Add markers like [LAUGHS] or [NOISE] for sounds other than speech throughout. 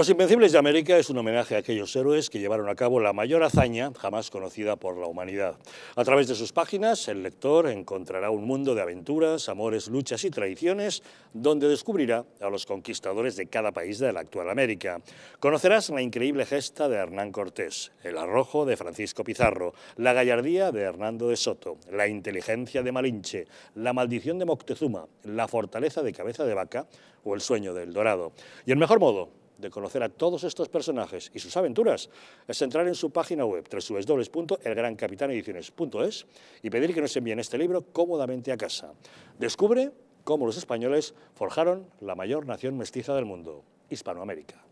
Los Invencibles de América es un homenaje a aquellos héroes que llevaron a cabo la mayor hazaña jamás conocida por la humanidad. A través de sus páginas, el lector encontrará un mundo de aventuras, amores, luchas y traiciones, donde descubrirá a los conquistadores de cada país de la actual América. Conocerás la increíble gesta de Hernán Cortés, el arrojo de Francisco Pizarro, la gallardía de Hernando de Soto, la inteligencia de Malinche, la maldición de Moctezuma, la fortaleza de Cabeza de Vaca o el sueño del Dorado. Y el mejor modo de conocer a todos estos personajes y sus aventuras es entrar en su página web www.elgrancapitanediciones.es y pedir que nos envíen este libro cómodamente a casa. Descubre cómo los españoles forjaron la mayor nación mestiza del mundo, Hispanoamérica.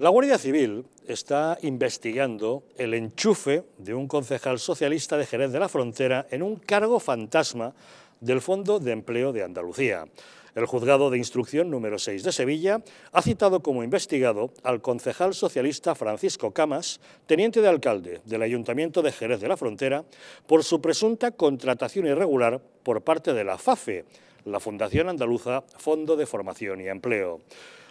La Guardia Civil está investigando el enchufe de un concejal socialista de Jerez de la Frontera en un cargo fantasma del Fondo de Empleo de Andalucía. El juzgado de instrucción número 6 de Sevilla ha citado como investigado al concejal socialista Francisco Camas, teniente de alcalde del Ayuntamiento de Jerez de la Frontera, por su presunta contratación irregular por parte de la FAFE, la Fundación Andaluza Fondo de Formación y Empleo.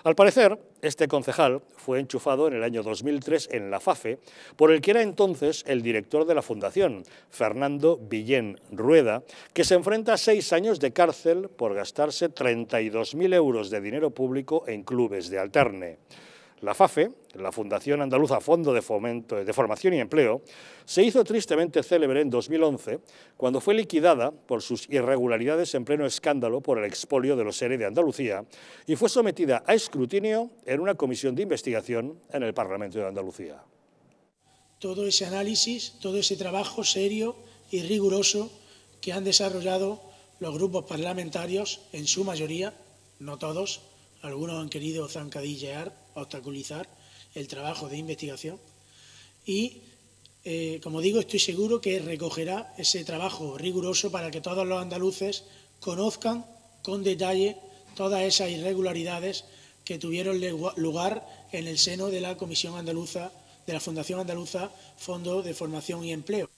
Al parecer, este concejal fue enchufado en el año 2003 en la FAFE por el que era entonces el director de la fundación, Fernando Villén Rueda, que se enfrenta a seis años de cárcel por gastarse 32.000 euros de dinero público en clubes de alterne. La FAFE, la Fundación Andaluza Fondo de, Formación y Empleo, se hizo tristemente célebre en 2011 cuando fue liquidada por sus irregularidades en pleno escándalo por el expolio de los seres de Andalucía y fue sometida a escrutinio en una comisión de investigación en el Parlamento de Andalucía. Todo ese análisis, todo ese trabajo serio y riguroso que han desarrollado los grupos parlamentarios, en su mayoría, no todos, algunos han querido zancadillear, obstaculizar el trabajo de investigación y, eh, como digo, estoy seguro que recogerá ese trabajo riguroso para que todos los andaluces conozcan con detalle todas esas irregularidades que tuvieron lugar en el seno de la Comisión Andaluza, de la Fundación Andaluza Fondo de Formación y Empleo.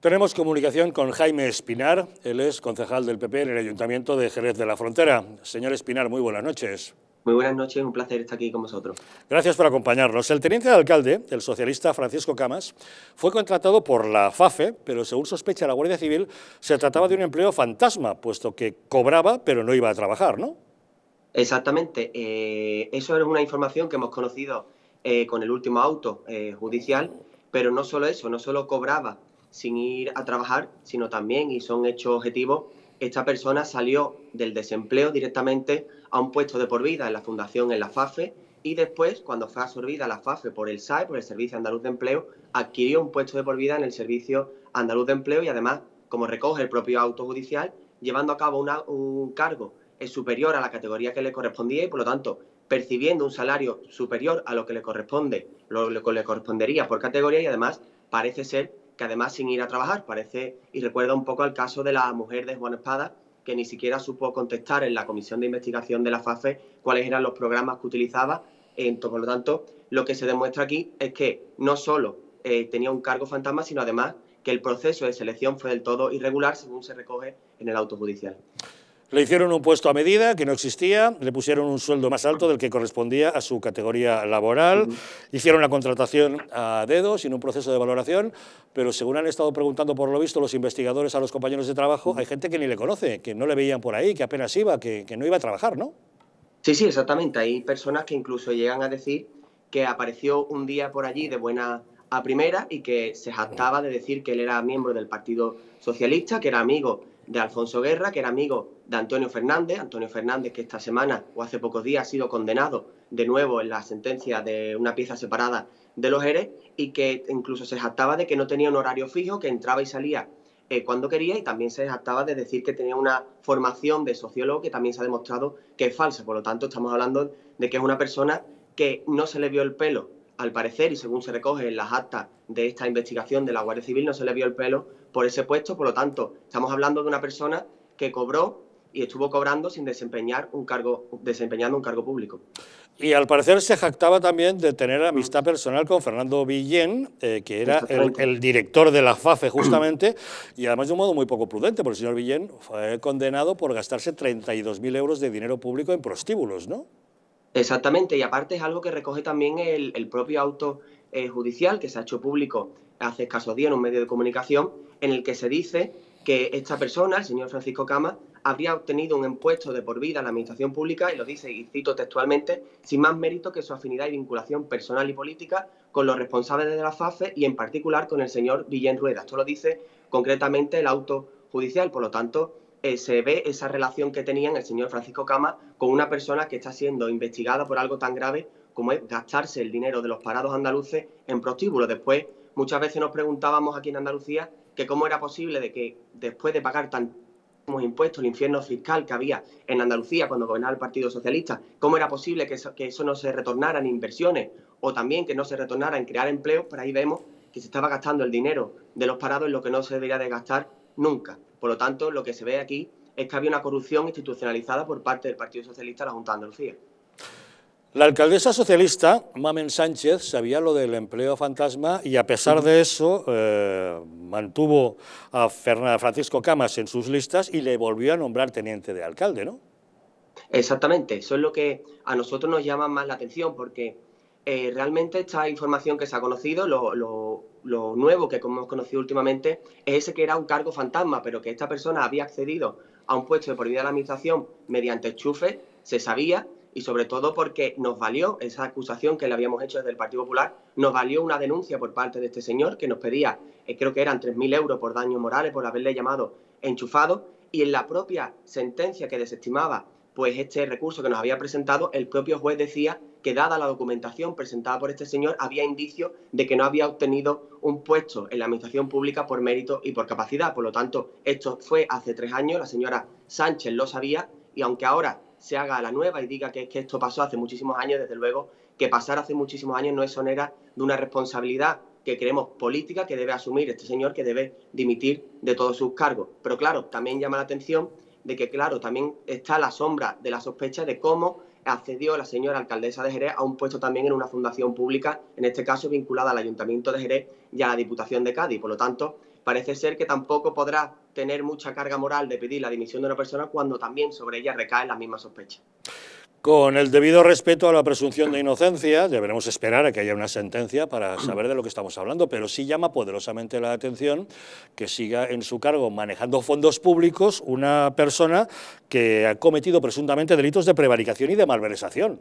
Tenemos comunicación con Jaime Espinar, él es concejal del PP en el Ayuntamiento de Jerez de la Frontera. Señor Espinar, muy buenas noches. Muy buenas noches, un placer estar aquí con vosotros. Gracias por acompañarnos. El teniente de alcalde, el socialista Francisco Camas, fue contratado por la FAFE, pero según sospecha la Guardia Civil, se trataba de un empleo fantasma, puesto que cobraba, pero no iba a trabajar, ¿no? Exactamente. Eh, eso es una información que hemos conocido eh, con el último auto eh, judicial, pero no solo eso, no solo cobraba sin ir a trabajar, sino también, y son hechos objetivos, esta persona salió del desempleo directamente a un puesto de por vida en la fundación en la FAFE y después, cuando fue absorbida la FAFE por el SAE, por el Servicio Andaluz de Empleo, adquirió un puesto de por vida en el Servicio Andaluz de Empleo y además, como recoge el propio auto judicial, llevando a cabo un cargo superior a la categoría que le correspondía y, por lo tanto, percibiendo un salario superior a lo que le corresponde, lo que le correspondería por categoría y además parece ser que además sin ir a trabajar, parece y recuerda un poco al caso de la mujer de Juan Espada, que ni siquiera supo contestar en la comisión de investigación de la FAFE cuáles eran los programas que utilizaba. por lo tanto, lo que se demuestra aquí es que no solo eh, tenía un cargo fantasma, sino además que el proceso de selección fue del todo irregular, según se recoge en el auto judicial. Le hicieron un puesto a medida que no existía, le pusieron un sueldo más alto del que correspondía a su categoría laboral, hicieron una contratación a dedo, sin un proceso de valoración, pero según han estado preguntando por lo visto los investigadores a los compañeros de trabajo, hay gente que ni le conoce, que no le veían por ahí, que apenas iba, que, que no iba a trabajar, ¿no? Sí, sí, exactamente. Hay personas que incluso llegan a decir que apareció un día por allí de buena a primera y que se jactaba de decir que él era miembro del Partido Socialista, que era amigo de Alfonso Guerra, que era amigo de Antonio Fernández, Antonio Fernández que esta semana o hace pocos días ha sido condenado de nuevo en la sentencia de una pieza separada de los ERE y que incluso se jactaba de que no tenía un horario fijo, que entraba y salía eh, cuando quería y también se jactaba de decir que tenía una formación de sociólogo que también se ha demostrado que es falsa. Por lo tanto, estamos hablando de que es una persona que no se le vio el pelo, al parecer, y según se recoge en las actas de esta investigación de la Guardia Civil, no se le vio el pelo por ese puesto. Por lo tanto, estamos hablando de una persona que cobró y estuvo cobrando sin desempeñar un cargo, desempeñando un cargo público. Y al parecer se jactaba también de tener amistad personal con Fernando Villén, eh, que era el, director de la FAFE justamente, y además de un modo muy poco prudente, porque el señor Villén fue condenado por gastarse 32.000 euros de dinero público en prostíbulos, ¿no? Exactamente, y aparte es algo que recoge también el, propio auto eh, judicial que se ha hecho público hace escasos días en un medio de comunicación, en el que se dice que esta persona, el señor Francisco Cama, habría obtenido un impuesto de por vida en la administración pública, y lo dice, y cito textualmente, sin más mérito que su afinidad y vinculación personal y política con los responsables de la FAFE y en particular con el señor Guillén Rueda. Esto lo dice concretamente el auto judicial, por lo tanto, eh, se ve esa relación que tenían el señor Francisco Cama con una persona que está siendo investigada por algo tan grave como es gastarse el dinero de los parados andaluces en prostíbulos. Después, muchas veces nos preguntábamos aquí en Andalucía que cómo era posible de que después de pagar tan impuestos, el infierno fiscal que había en Andalucía cuando gobernaba el Partido Socialista, cómo era posible que eso, que eso no se retornara en inversiones o también que no se retornara en crear empleos, por ahí vemos que se estaba gastando el dinero de los parados en lo que no se debería de gastar nunca. Por lo tanto, lo que se ve aquí es que había una corrupción institucionalizada por parte del Partido Socialista de la Junta de Andalucía. La alcaldesa socialista, Mamen Sánchez, sabía lo del empleo fantasma y a pesar de eso eh, mantuvo a Francisco Camas en sus listas y le volvió a nombrar teniente de alcalde, ¿no? Exactamente, eso es lo que a nosotros nos llama más la atención porque eh, realmente esta información que se ha conocido, lo, nuevo que hemos conocido últimamente, es ese que era un cargo fantasma, pero que esta persona había accedido a un puesto de por vida de la administración mediante enchufe, se sabía y sobre todo porque nos valió esa acusación que le habíamos hecho desde el Partido Popular, nos valió una denuncia por parte de este señor que nos pedía, eh, creo que eran 3.000 euros por daños morales por haberle llamado enchufado y en la propia sentencia que desestimaba pues este recurso que nos había presentado, el propio juez decía que dada la documentación presentada por este señor había indicios de que no había obtenido un puesto en la administración pública por mérito y por capacidad. Por lo tanto, esto fue hace tres años, la señora Sánchez lo sabía y aunque ahora se haga la nueva y diga que, que esto pasó hace muchísimos años, desde luego que pasar hace muchísimos años no es sonera de una responsabilidad que creemos política que debe asumir este señor, que debe dimitir de todos sus cargos. Pero claro, también llama la atención de que, claro, también está la sombra de la sospecha de cómo accedió la señora alcaldesa de Jerez a un puesto también en una fundación pública, en este caso vinculada al Ayuntamiento de Jerez y a la Diputación de Cádiz. Por lo tanto, parece ser que tampoco podrá tener mucha carga moral de pedir la dimisión de una persona cuando también sobre ella recaen las mismas sospechas. Con el debido respeto a la presunción de inocencia, deberemos esperar a que haya una sentencia para [CLEARS THROAT] saber de lo que estamos hablando, pero sí llama poderosamente la atención que siga en su cargo manejando fondos públicos una persona que ha cometido presuntamente delitos de prevaricación y de malversación.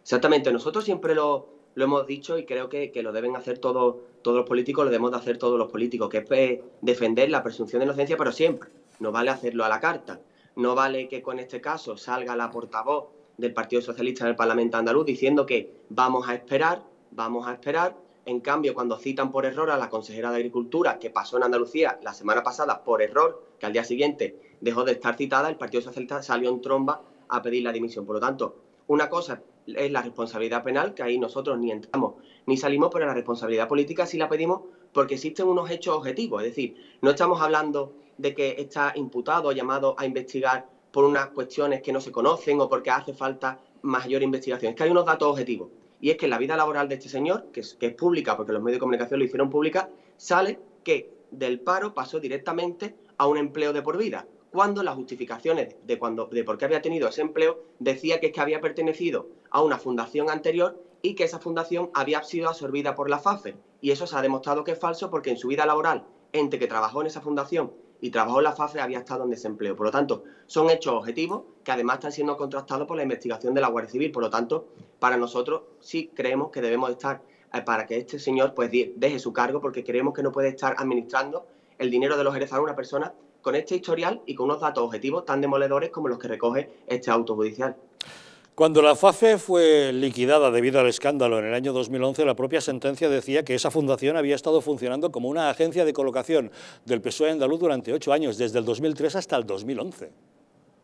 Exactamente, nosotros siempre lo, lo hemos dicho y creo que, lo deben hacer todos, todos los políticos, lo debemos de hacer todos los políticos, que es eh, defender la presunción de inocencia, pero siempre. No vale hacerlo a la carta. No vale que con este caso salga la portavoz del Partido Socialista en el Parlamento andaluz diciendo que vamos a esperar, vamos a esperar. En cambio, cuando citan por error a la consejera de Agricultura, que pasó en Andalucía la semana pasada por error, que al día siguiente dejó de estar citada, el Partido Socialista salió en tromba a pedir la dimisión. Por lo tanto, una cosa es la responsabilidad penal, que ahí nosotros ni entramos ni salimos, pero la responsabilidad política sí la pedimos porque existen unos hechos objetivos. Es decir, no estamos hablando de que está imputado o llamado a investigar por unas cuestiones que no se conocen o porque hace falta mayor investigación. Es que hay unos datos objetivos. Y es que la vida laboral de este señor, que es, que es pública porque los medios de comunicación lo hicieron pública, sale que del paro pasó directamente a un empleo de por vida cuando las justificaciones de, cuando, de por qué había tenido ese empleo decía que es que había pertenecido a una fundación anterior y que esa fundación había sido absorbida por la FAFE. Y eso se ha demostrado que es falso porque en su vida laboral, entre que trabajó en esa fundación y trabajó en la FAFE, había estado en desempleo. Por lo tanto, son hechos objetivos que además están siendo contrastados por la investigación de la Guardia Civil. Por lo tanto, para nosotros sí creemos que debemos estar eh, para que este señor pues deje su cargo porque creemos que no puede estar administrando el dinero de los herezados una persona con este historial y con unos datos objetivos tan demoledores como los que recoge este auto judicial. Cuando la FAFE fue liquidada debido al escándalo en el año 2011, la propia sentencia decía que esa fundación había estado funcionando como una agencia de colocación del PSOE andaluz durante ocho años, desde el 2003 hasta el 2011.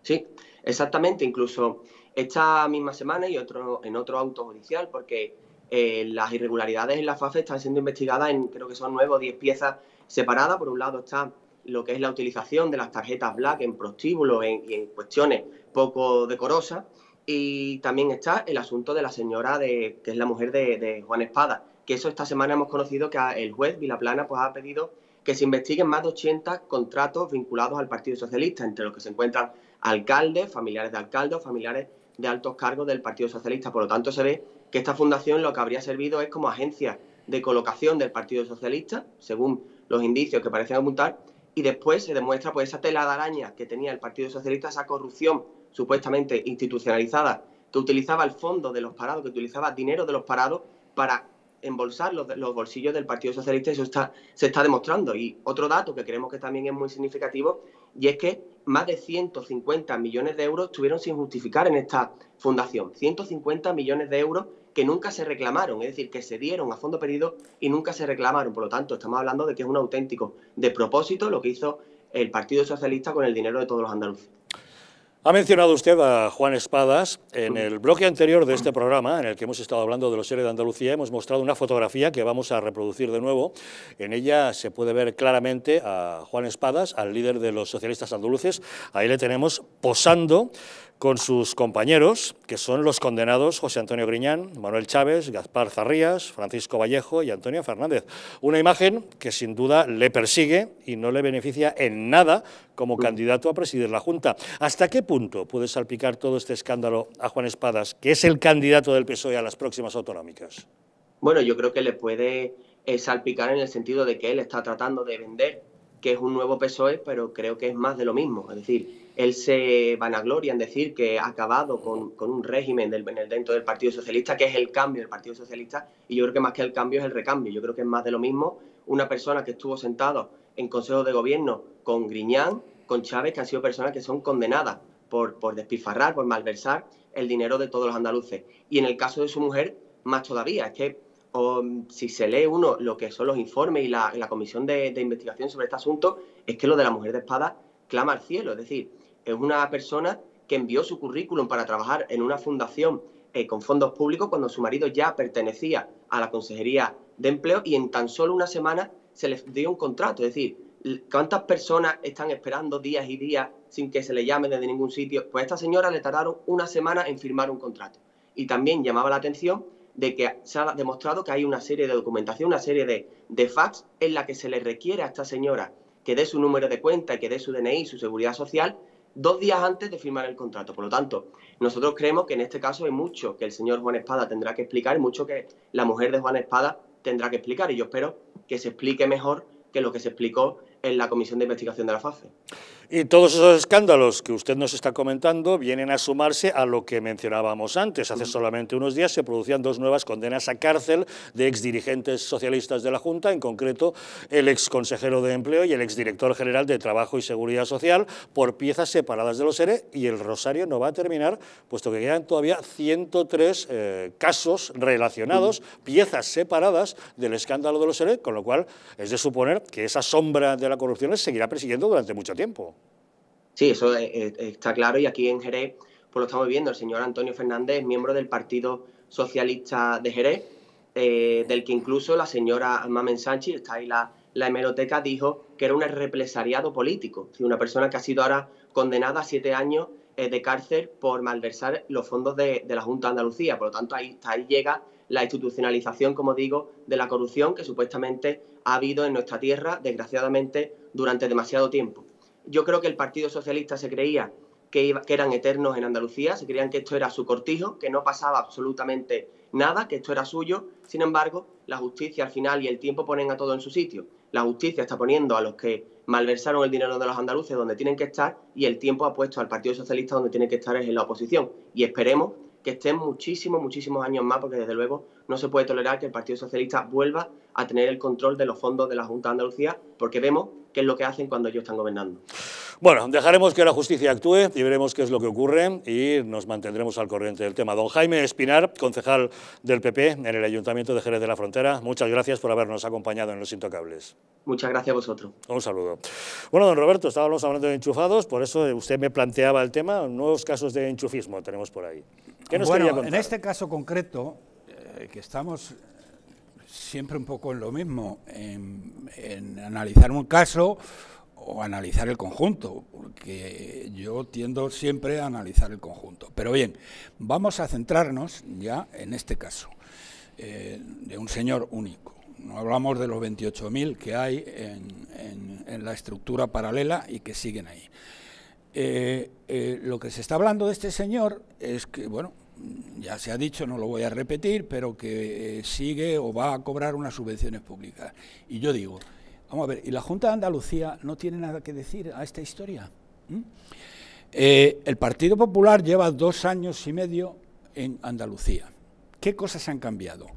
Sí, exactamente, incluso esta misma semana y otro, en otro auto judicial, porque eh, las irregularidades en la FAFE están siendo investigadas en, creo que son nueve o diez piezas separadas. Por un lado está lo que es la utilización de las tarjetas black en prostíbulos y en cuestiones poco decorosas. Y también está el asunto de la señora, de, que es la mujer de, Juan Espada, que eso esta semana hemos conocido que el juez Vilaplana pues, ha pedido que se investiguen más de 80 contratos vinculados al Partido Socialista, entre los que se encuentran alcaldes, familiares de alcaldes, familiares de altos cargos del Partido Socialista. Por lo tanto, se ve que esta fundación lo que habría servido es como agencia de colocación del Partido Socialista, según los indicios que parecen apuntar, y después se demuestra pues esa tela de araña que tenía el Partido Socialista, esa corrupción supuestamente institucionalizada que utilizaba el fondo de los parados, que utilizaba dinero de los parados para embolsar los, los bolsillos del Partido Socialista y eso está, se está demostrando. Y otro dato que creemos que también es muy significativo y es que más de 150 millones de euros estuvieron sin justificar en esta fundación. 150 millones de euros que nunca se reclamaron, es decir, que se dieron a fondo perdido y nunca se reclamaron. Por lo tanto, estamos hablando de que es un auténtico de propósito lo que hizo el Partido Socialista con el dinero de todos los andaluces. Ha mencionado usted a Juan Espadas. En el bloque anterior de este programa, en el que hemos estado hablando de los seres de Andalucía, hemos mostrado una fotografía que vamos a reproducir de nuevo. En ella se puede ver claramente a Juan Espadas, al líder de los socialistas andaluces. Ahí le tenemos posando con sus compañeros, que son los condenados José Antonio Griñán, Manuel Chávez, Gaspar Zarrías, Francisco Vallejo y Antonio Fernández. Una imagen que sin duda le persigue y no le beneficia en nada como candidato a presidir la Junta. ¿Hasta qué punto puede salpicar todo este escándalo a Juan Espadas, que es el candidato del PSOE a las próximas autonómicas? Bueno, yo creo que le puede eh, salpicar en el sentido de que él está tratando de vender que es un nuevo PSOE, pero creo que es más de lo mismo. Es decir, él se vanagloria en decir que ha acabado con, un régimen del, dentro del Partido Socialista, que es el cambio del Partido Socialista, y yo creo que más que el cambio es el recambio. Yo creo que es más de lo mismo una persona que estuvo sentado en consejos de gobierno con Griñán, con Chávez, que han sido personas que son condenadas por, por despilfarrar, por malversar el dinero de todos los andaluces. Y en el caso de su mujer, más todavía. Es que o si se lee uno lo que son los informes y la, comisión de, investigación sobre este asunto, es que lo de la mujer de espada clama al cielo. Es decir, es una persona que envió su currículum para trabajar en una fundación eh, con fondos públicos cuando su marido ya pertenecía a la Consejería de Empleo y en tan solo una semana se le dio un contrato. Es decir, ¿cuántas personas están esperando días y días sin que se le llame desde ningún sitio? Pues a esta señora le tardaron una semana en firmar un contrato. Y también llamaba la atención de que se ha demostrado que hay una serie de documentación, una serie de, de fax en la que se le requiere a esta señora que dé su número de cuenta que dé su DNI, su seguridad social, dos días antes de firmar el contrato. Por lo tanto, nosotros creemos que en este caso hay mucho que el señor Juan Espada tendrá que explicar y mucho que la mujer de Juan Espada tendrá que explicar. Y yo espero que se explique mejor que lo que se explicó en la Comisión de Investigación de la FAFE. Y todos esos escándalos que usted nos está comentando vienen a sumarse a lo que mencionábamos antes. Hace solamente unos días se producían dos nuevas condenas a cárcel de exdirigentes socialistas de la Junta, en concreto el exconsejero de Empleo y el exdirector general de Trabajo y Seguridad Social, por piezas separadas de los ERE, y el rosario no va a terminar, puesto que quedan todavía 103 eh, casos relacionados, piezas separadas del escándalo de los ERE, con lo cual es de suponer que esa sombra de la corrupción les seguirá persiguiendo durante mucho tiempo. Sí, eso está claro y aquí en Jerez pues lo estamos viendo. El señor Antonio Fernández es miembro del Partido Socialista de Jerez, eh, del que incluso la señora Mamen Sánchez, está ahí la, la hemeroteca, dijo que era un represariado político, una persona que ha sido ahora condenada a siete años eh, de cárcel por malversar los fondos de, la Junta de Andalucía. Por lo tanto, ahí, ahí llega la institucionalización, como digo, de la corrupción que supuestamente ha habido en nuestra tierra, desgraciadamente, durante demasiado tiempo. Yo creo que el Partido Socialista se creía que, que eran eternos en Andalucía, se creían que esto era su cortijo, que no pasaba absolutamente nada, que esto era suyo. Sin embargo, la justicia al final y el tiempo ponen a todo en su sitio. La justicia está poniendo a los que malversaron el dinero de los andaluces donde tienen que estar y el tiempo ha puesto al Partido Socialista donde tiene que estar es en la oposición. Y esperemos que estén muchísimos, muchísimos años más, porque desde luego no se puede tolerar que el Partido Socialista vuelva a tener el control de los fondos de la Junta de Andalucía, porque vemos qué es lo que hacen cuando ellos están gobernando. Bueno, dejaremos que la justicia actúe y veremos qué es lo que ocurre y nos mantendremos al corriente del tema. Don Jaime Espinar, concejal del PP en el Ayuntamiento de Jerez de la Frontera, muchas gracias por habernos acompañado en Los Intocables. Muchas gracias a vosotros. Un saludo. Bueno, don Roberto, estábamos hablando de enchufados, por eso usted me planteaba el tema, nuevos casos de enchufismo tenemos por ahí. ¿Qué nos bueno, en este caso concreto, eh, que estamos siempre un poco en lo mismo, en, analizar un caso o analizar el conjunto, porque yo tiendo siempre a analizar el conjunto. Pero bien, vamos a centrarnos ya en este caso, eh, de un señor único. No hablamos de los 28.000 que hay en, la estructura paralela y que siguen ahí. Eh, eh, lo que se está hablando de este señor es que, bueno, ya se ha dicho, no lo voy a repetir, pero que sigue o va a cobrar unas subvenciones públicas. Y yo digo, Vamos a ver, ¿y la Junta de Andalucía no tiene nada que decir a esta historia? ¿Mm? Eh, el Partido Popular lleva dos años y medio en Andalucía. ¿Qué cosas han cambiado?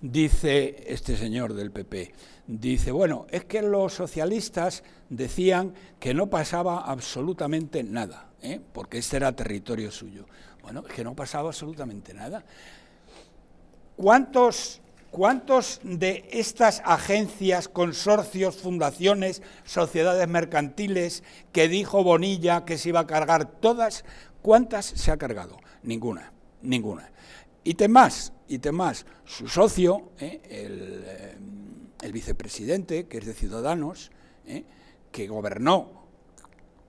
Dice este señor del PP, dice, bueno, es que los socialistas decían que no pasaba absolutamente nada, ¿eh? porque este era territorio suyo. Bueno, es que no pasaba absolutamente nada. ¿Cuántos ¿Cuántos de estas agencias, consorcios, fundaciones, sociedades mercantiles que dijo Bonilla que se iba a cargar todas, cuántas se ha cargado? Ninguna, ninguna. Y más, y más, su socio, eh, eh, el, vicepresidente, que es de Ciudadanos, eh, que gobernó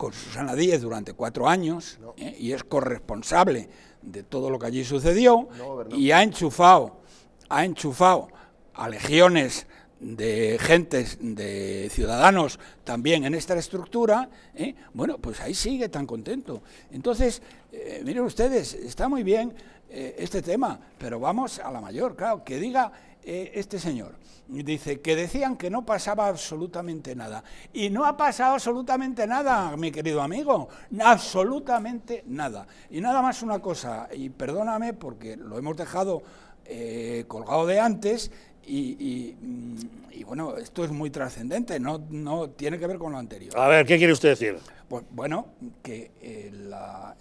con Susana Díez durante cuatro años y es corresponsable de todo lo que allí sucedió y ha enchufado ha enchufado a legiones de gentes, de ciudadanos también en esta estructura, ¿eh? bueno, pues ahí sigue tan contento. Entonces, eh, miren ustedes, está muy bien eh, este tema, pero vamos a la mayor, claro, que diga este señor, dice que decían que no pasaba absolutamente nada. Y no ha pasado absolutamente nada, mi querido amigo, absolutamente nada. Y nada más una cosa, y perdóname porque lo hemos dejado eh, colgado de antes mm, y, bueno, esto es muy trascendente, no, no tiene que ver con lo anterior. A ver, ¿qué quiere usted decir? Pues, bueno, que en la,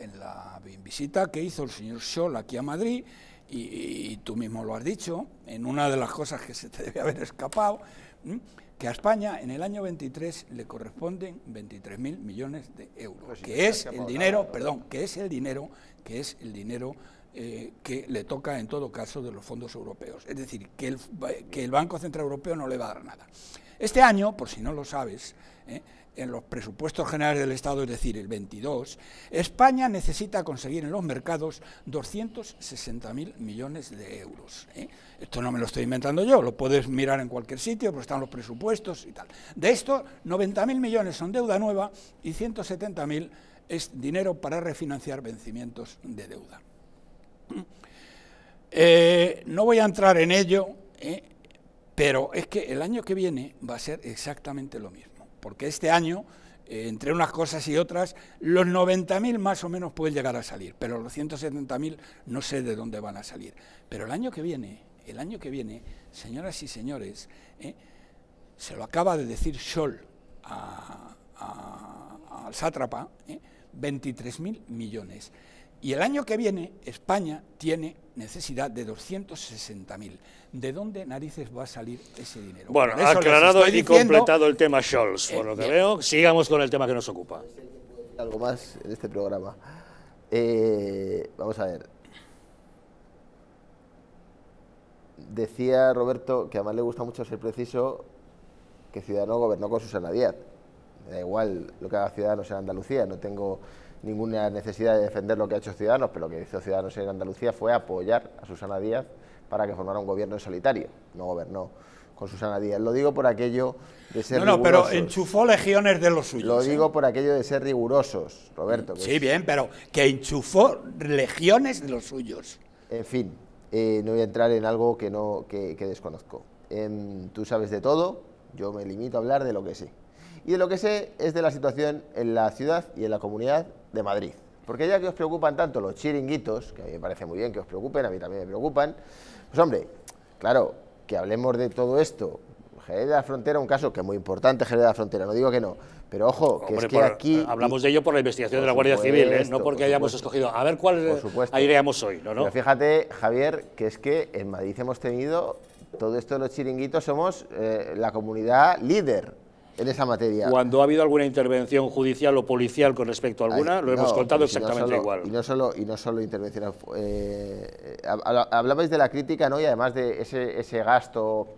visita que hizo el señor Scholl aquí a Madrid, y, tú mismo lo has dicho, en una de las cosas que se te debe haber escapado, que a España en el año 23 le corresponden 23.000 millones de euros, pues que es el dinero, perdón, que es el dinero, que es el dinero eh, que le toca en todo caso de los fondos europeos. Es decir, que el, que el, Banco Central Europeo no le va a dar nada. Este año, por si no lo sabes, eh, en los presupuestos generales del Estado, es decir, el 22, España necesita conseguir en los mercados 260.000 millones de euros. ¿eh? Esto no me lo estoy inventando yo, lo puedes mirar en cualquier sitio, pero están los presupuestos y tal. De esto, 90.000 millones son deuda nueva y 170.000 es dinero para refinanciar vencimientos de deuda. Eh, no voy a entrar en ello, eh, pero es que el año que viene va a ser exactamente lo mismo, porque este año, eh, entre unas cosas y otras, los 90.000 más o menos pueden llegar a salir, pero los 170.000 no sé de dónde van a salir. Pero el año que viene, el año que viene, señoras y señores, se lo acaba de decir Scholl al sátrapa, 23.000 millones. Y el año que viene España tiene necesidad de 260.000. ¿De dónde narices va a salir ese dinero? Bueno, aclarado y completado el tema Scholz, por lo que veo. Sigamos con el tema que nos ocupa. Algo más en este programa. Eh, vamos a ver. Decía Roberto que además le gusta mucho ser preciso que Ciudadanos gobernó con Susana Díaz. Me da igual lo que haga Ciudadanos en Andalucía, no tengo ninguna necesidad de defender lo que ha hecho Ciudadanos, pero lo que hizo Ciudadanos en Andalucía fue apoyar a Susana Díaz para que formara un gobierno en solitario, no gobernó con Susana Díaz. Lo digo por aquello de ser No, no, pero enchufó legiones de los suyos. Lo digo ¿eh? por aquello de ser rigurosos, Roberto. sí, bien, pero que enchufó legiones de los suyos. En fin, eh, no voy a entrar en algo que, no, que, desconozco. Tú sabes de todo, yo me limito a hablar de lo que sé. Y de lo que sé es de la situación en la ciudad y en la comunidad de Madrid. Porque ya que os preocupan tanto los chiringuitos, que a mí me parece muy bien que os preocupen, a mí también me preocupan, pues hombre, claro, que hablemos de todo esto. Jerez de la Frontera, un caso que es muy importante, Jerez de la Frontera, no digo que no, pero ojo, que es que aquí... Hablamos de ello por la investigación de la Guardia Civil, ¿eh? no porque hayamos escogido, a ver cuál aireamos hoy, ¿no? Pero fíjate, Javier, que es que en Madrid hemos tenido todo esto de los chiringuitos, somos eh, la comunidad líder en esa materia. Cuando ha habido alguna intervención judicial o policial con respecto a alguna, lo hemos contado exactamente igual. Y no solo, y no solo intervención. Eh, hablabais de la crítica ¿no? y además de ese, ese gasto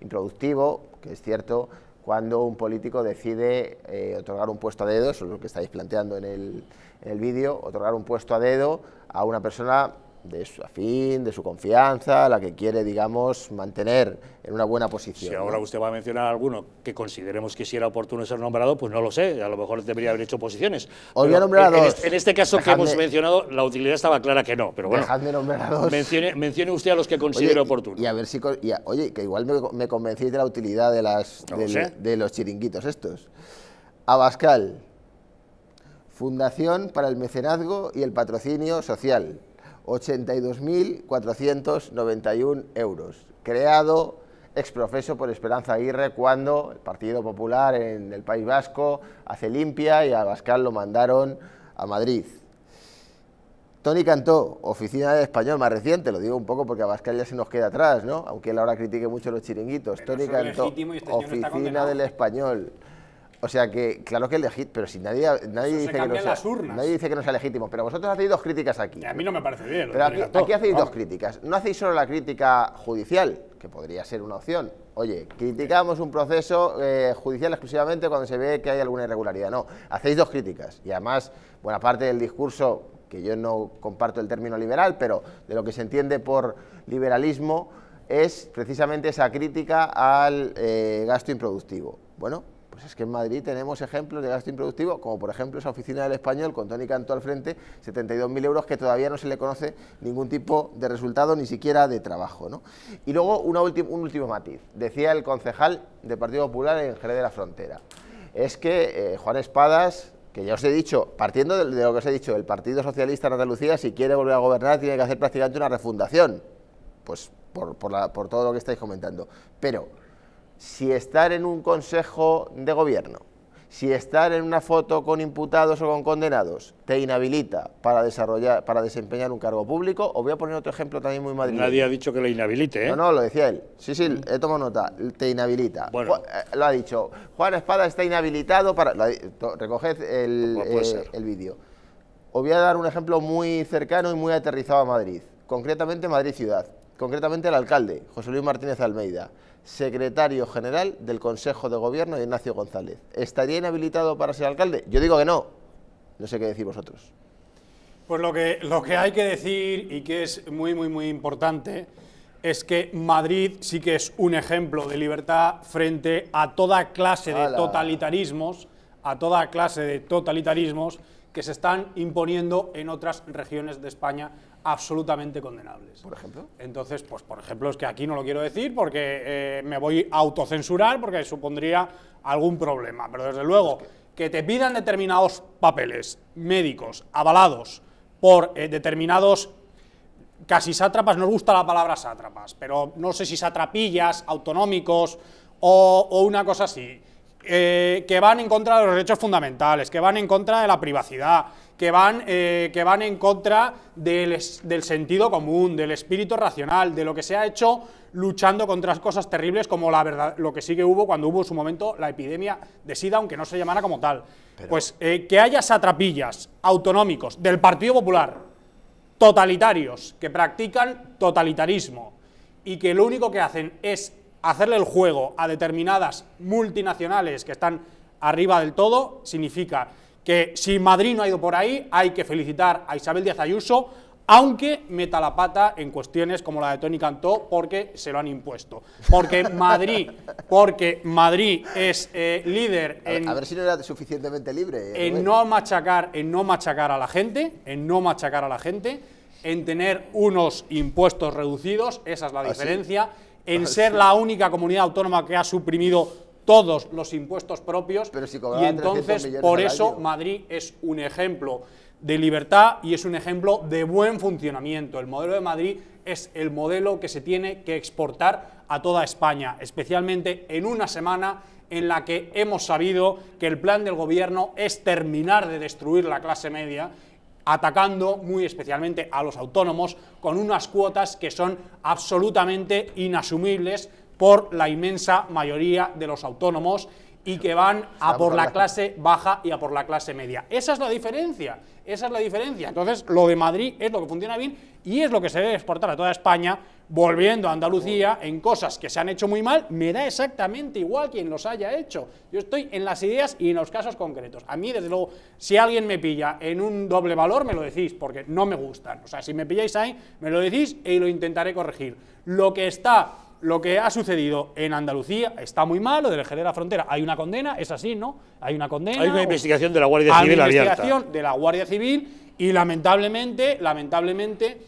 improductivo, que es cierto, cuando un político decide eh, otorgar un puesto a dedo, eso es lo que estáis planteando en el, en el vídeo, otorgar un puesto a dedo a una persona de su afín, de su confianza, la que quiere, digamos, mantener en una buena posición. Si ahora usted va a mencionar alguno que consideremos que si era oportuno ser nombrado, pues no lo sé, a lo mejor debería haber hecho posiciones. Os voy a nombrar a en, dos. este, en este caso que hemos mencionado, la utilidad estaba clara que no, pero bueno, Dejadme nombrar a dos. mencione, mencione usted a los que considere oportuno. Y a ver si. y a- oye, que igual me, me convencéis de la utilidad de, las, No del- de los chiringuitos estos. Abascal, Fundación para el Mecenazgo y el Patrocinio Social, 82.491 euros. Creado exprofeso por Esperanza Aguirre cuando el Partido Popular en el País Vasco hace limpia y a Abascal lo mandaron a Madrid. Tony Cantó, oficina del español más reciente, lo digo un poco porque Abascal ya se nos queda atrás, ¿no? Aunque él ahora critique mucho los chiringuitos. Pero Tony Cantó, este oficina del español. O sea que, claro que es legítimo, pero si nadie, nadie, dice que no sea, nadie dice que no sea legítimo. Pero vosotros hacéis dos críticas aquí. Y a mí no me parece bien. Pero aquí, aquí hacéis Vamos. dos críticas. No hacéis solo la crítica judicial, que podría ser una opción. Oye, criticamos un proceso eh, judicial exclusivamente cuando se ve que hay alguna irregularidad. No, hacéis dos críticas. Y además, buena parte del discurso, que yo no comparto el término liberal, pero de lo que se entiende por liberalismo, es precisamente esa crítica al eh, gasto improductivo. Bueno, pues es que en Madrid tenemos ejemplos de gasto improductivo, como por ejemplo esa oficina del español con Tony Cantó al frente, 72.000 euros que todavía no se le conoce ningún tipo de resultado, ni siquiera de trabajo. ¿no? Y luego un último matiz. Decía el concejal del Partido Popular en Jerez de la Frontera. Es que eh, Juan Espadas, que ya os he dicho, partiendo de, de lo que os he dicho, el Partido Socialista en Andalucía, si quiere volver a gobernar, tiene que hacer prácticamente una refundación. Pues por, por la- por todo lo que estáis comentando. Pero si estar en un consejo de gobierno, si estar en una foto con imputados o con condenados te inhabilita para desarrollar, para desempeñar un cargo público, os voy a poner otro ejemplo también muy madrileño. Nadie ha dicho que le inhabilite, ¿eh? No, no, lo decía él. Sí, sí, he tomado nota. Te inhabilita. Bueno. Eh, lo ha dicho. Juan Espada está inhabilitado para. lo recoged el, eh, el vídeo. Os voy a dar un ejemplo muy cercano y muy aterrizado a Madrid. Concretamente Madrid Ciudad. Concretamente el alcalde, José Luis Martínez Almeida, secretario general del Consejo de Gobierno, Ignacio González. ¿Estaría inhabilitado para ser alcalde? Yo digo que no. No sé qué decir vosotros. Pues lo que, lo que hay que decir y que es muy, muy, muy importante es que Madrid sí que es un ejemplo de libertad frente a toda clase de totalitarismos, a toda clase de totalitarismos que se están imponiendo en otras regiones de España absolutamente condenables. Por ejemplo. Entonces, pues por ejemplo, es que aquí no lo quiero decir porque eh, me voy a autocensurar porque supondría algún problema. Pero desde luego, que te pidan determinados papeles médicos avalados por eh, determinados casi sátrapas, nos gusta la palabra sátrapas, pero no sé si sátrapillas, autonómicos o, o una cosa así, eh, que van en contra de los derechos fundamentales, que van en contra de la privacidad, que van, eh, que van en contra del, del sentido común, del espíritu racional, de lo que se ha hecho luchando contra cosas terribles como la verdad, lo que sí que hubo cuando hubo en su momento la epidemia de SIDA, aunque no se llamara como tal. Pues eh, que haya satrapillas autonómicos del Partido Popular, totalitarios que practican totalitarismo y que lo único que hacen es hacerle el juego a determinadas multinacionales que están arriba del todo, significa que si Madrid no ha ido por ahí, hay que felicitar a Isabel Díaz Ayuso, aunque meta la pata en cuestiones como la de Tony Cantó, porque se lo han impuesto. Porque [LAUGHS] Madrid, porque Madrid es eh, líder en a ver si no era suficientemente libre. eh, en no machacar, en no machacar a la gente, en no machacar a la gente, en tener unos impuestos reducidos, esa es la ¿Ah, sí? En ¿Ah, ser la única comunidad autónoma que ha suprimido todos los impuestos propios Pero si y cobraba 300 entonces por eso. Madrid es un ejemplo de libertad y es un ejemplo de buen funcionamiento. El modelo de Madrid es el modelo que se tiene que exportar a toda España, especialmente en una semana en la que hemos sabido que el plan del gobierno es terminar de destruir la clase media atacando muy especialmente a los autónomos con unas cuotas que son absolutamente inasumibles por la inmensa mayoría de los autónomos y que van a por la clase baja y a por la clase media. Esa es la diferencia Esa es la diferencia. Entonces, lo de Madrid es lo que funciona bien y es lo que se debe exportar a toda España, volviendo a Andalucía en cosas que se han hecho muy mal, me da exactamente igual quien los haya hecho. Yo estoy en las ideas y en los casos concretos. A mí, desde luego, si alguien me pilla en un doble valor, me lo decís, porque no me gustan. O sea, si me pilláis ahí, me lo decís y lo intentaré corregir. Lo que está lo que ha sucedido en Andalucía está muy mal, lo del eje de la frontera. Hay una condena, es así, ¿no? Hay una condena. Hay una investigación de la Guardia hay Civil una abierta. investigación de la Guardia Civil y lamentablemente, lamentablemente,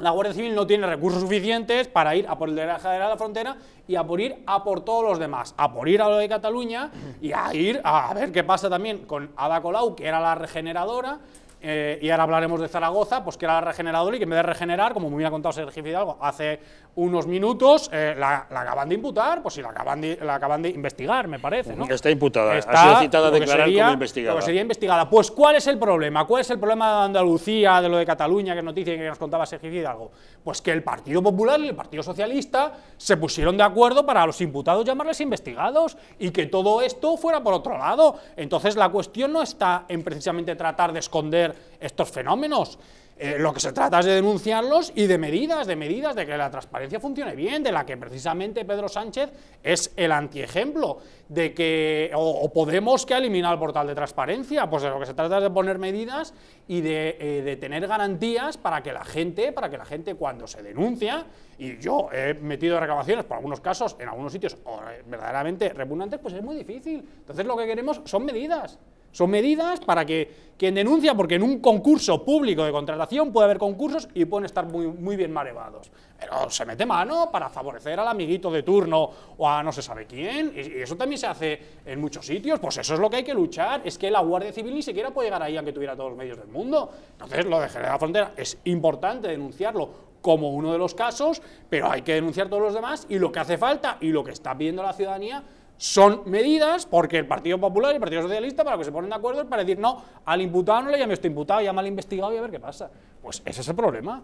la Guardia Civil no tiene recursos suficientes para ir a por el de la de la frontera y a por ir a por todos los demás, a por ir a lo de Cataluña y a ir a ver qué pasa también con Ada Colau, que era la regeneradora, eh, y ahora hablaremos de Zaragoza, pues que era la regeneradora y que en vez de regenerar, como muy bien ha contado Sergio Fidalgo hace unos minutos, eh, la, la acaban de imputar, pues sí, la acaban de, la acaban de investigar, me parece, ¿no? Está imputada, ha Está sido citada a declarar sería- como investigada. lo que sería investigada. Pues, ¿cuál es el problema? ¿Cuál es el problema de Andalucía, de lo de Cataluña, que es noticia que nos contaba Sergio Fidalgo? Pues que el Partido Popular y el Partido Socialista se pusieron de acuerdo para a los imputados llamarles investigados y que todo esto fuera por otro lado. Entonces, la cuestión no está en precisamente tratar de esconder estos fenómenos. Eh, lo que se trata es de denunciarlos y de medidas, de medidas, de que la transparencia funcione bien, de la que precisamente Pedro Sánchez es el antiejemplo, de que, o, Podemos que ha eliminado el portal de transparencia, pues de lo que se trata es de poner medidas y de, eh, de tener garantías para que la gente, para que la gente cuando se denuncia, y yo he metido reclamaciones por algunos casos, en algunos sitios eh, verdaderamente repugnantes, pues es muy difícil. Entonces lo que queremos son medidas. Son medidas para que quien denuncia, porque en un concurso público de contratación puede haber concursos y pueden estar muy, muy bien marevados. Pero se mete mano para favorecer al amiguito de turno o a no se sabe quién. Y, eso también se hace en muchos sitios. Pues eso es lo que hay que luchar. Es que la Guardia Civil ni siquiera puede llegar ahí aunque tuviera todos los medios del mundo. Entonces lo de la Frontera es importante denunciarlo como uno de los casos, pero hay que denunciar todos los demás y lo que hace falta y lo que está pidiendo la ciudadanía son medidas porque el Partido Popular y el Partido Socialista para lo que se ponen de acuerdo es para decir no, al imputado no le llame esto imputado, llama al investigado y a ver qué pasa. Pues ese es el problema.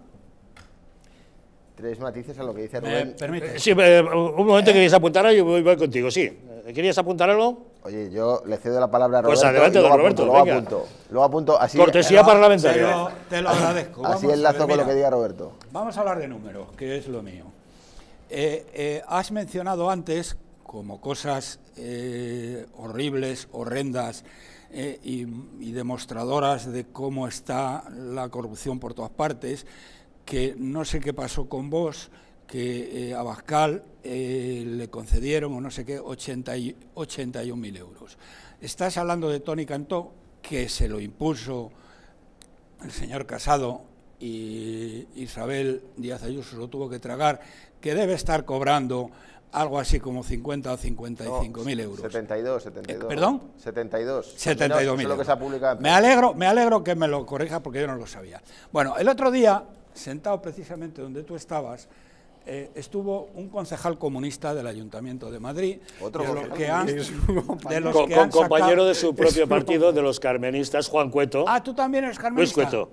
Tres matices a lo que dice ¿Me Rubén. permite? Sí, eh, un momento que querías apuntar algo, yo voy, voy contigo, sí. Eh, ¿Querías apuntar algo? Oye, yo le cedo la palabra a Roberto. Pues adelante, luego don Roberto, apunto, luego venga. apunto. Luego apunto. Así, Cortesía parlamentaria. Te lo, te lo agradezco. así Vamos enlazo ver, con lo que diga Roberto. Vamos a hablar de números, que es lo mío. Eh, eh, has mencionado antes, como cosas eh, horribles, horrendas eh, y, demostradoras de cómo está la corrupción por todas partes, que no sé qué pasó con vos, que eh, a Bascal le concedieron o no sé qué 80 y- 81.000 euros. Estás hablando de Tony Cantó, que se lo impuso el señor Casado y Isabel Díaz Ayuso lo tuvo que tragar, que debe estar cobrando algo así como 50 o 55 mil euros. 72, 72. Eh, ¿perdón? 72. 72 Eso mil es lo que se ha publicado Me alegro, me alegro que me lo corrija porque yo no lo sabía. Bueno, el otro día, sentado precisamente donde tú estabas, eh, estuvo un concejal comunista del Ayuntamiento de Madrid, Otro de los que han, de los Con, que con han compañero sacado- de su propio partido, de los carmenistas, Juan Cueto. Ah, tú también eres Luis carmenista. Cueto.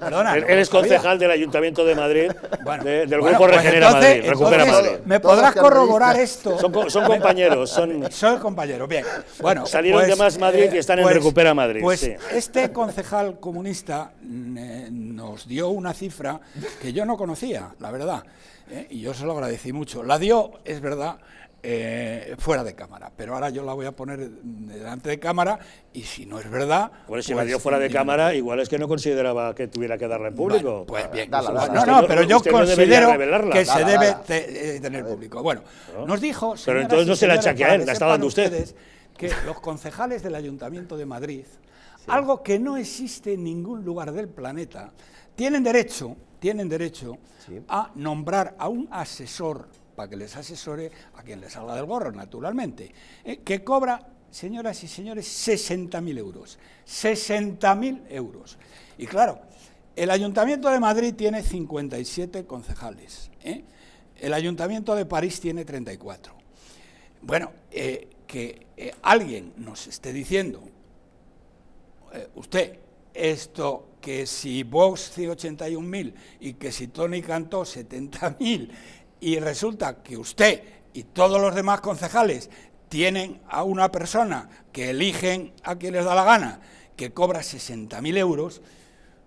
Perdona, Él, no él es concejal del Ayuntamiento de Madrid, Bueno, de- del bueno, Grupo pues Regenera entonces- Madrid, Recupera entonces Madrid. ¿Me podrás corroborar esto? Son, son compañeros, son... [LAUGHS] Soy compañero, bien. Bueno, Salieron de Más Madrid y están en Recupera Madrid, Pues sí. este concejal comunista eh, nos dio una cifra que yo no conocía, la verdad, eh, y yo se lo agradecí mucho. La dio, es verdad, eh, fuera de cámara, pero ahora yo la voy a poner delante de cámara y si no es verdad... Bueno, si la pues, dio fuera de cámara, igual es que no consideraba que tuviera que darla en público. bueno, pues bien. Dala, dala. no, no, no- pero yo no considero que se debe te- eh, tener público. Bueno, nos dijo. Pero entonces no se la achaque a él, la sepan dando usted. ustedes Que los concejales del Ayuntamiento de Madrid, algo que no existe en ningún lugar del planeta, tienen derecho, tienen derecho a nombrar a un asesor para que les asesore a quien les salga del gorro, naturalmente, eh, que cobra, señoras y señores, 60.000 euros. 60.000 euros. Y claro, el Ayuntamiento de Madrid tiene 57 concejales. ¿eh? El Ayuntamiento de París tiene 34. Bueno, eh, que eh, alguien nos esté diciendo, usted, esto que si Vox 81.000 y que si Tony Cantó 70.000 y resulta que usted y todos los demás concejales tienen a una persona que eligen a quien les da la gana, que cobra 60.000 euros,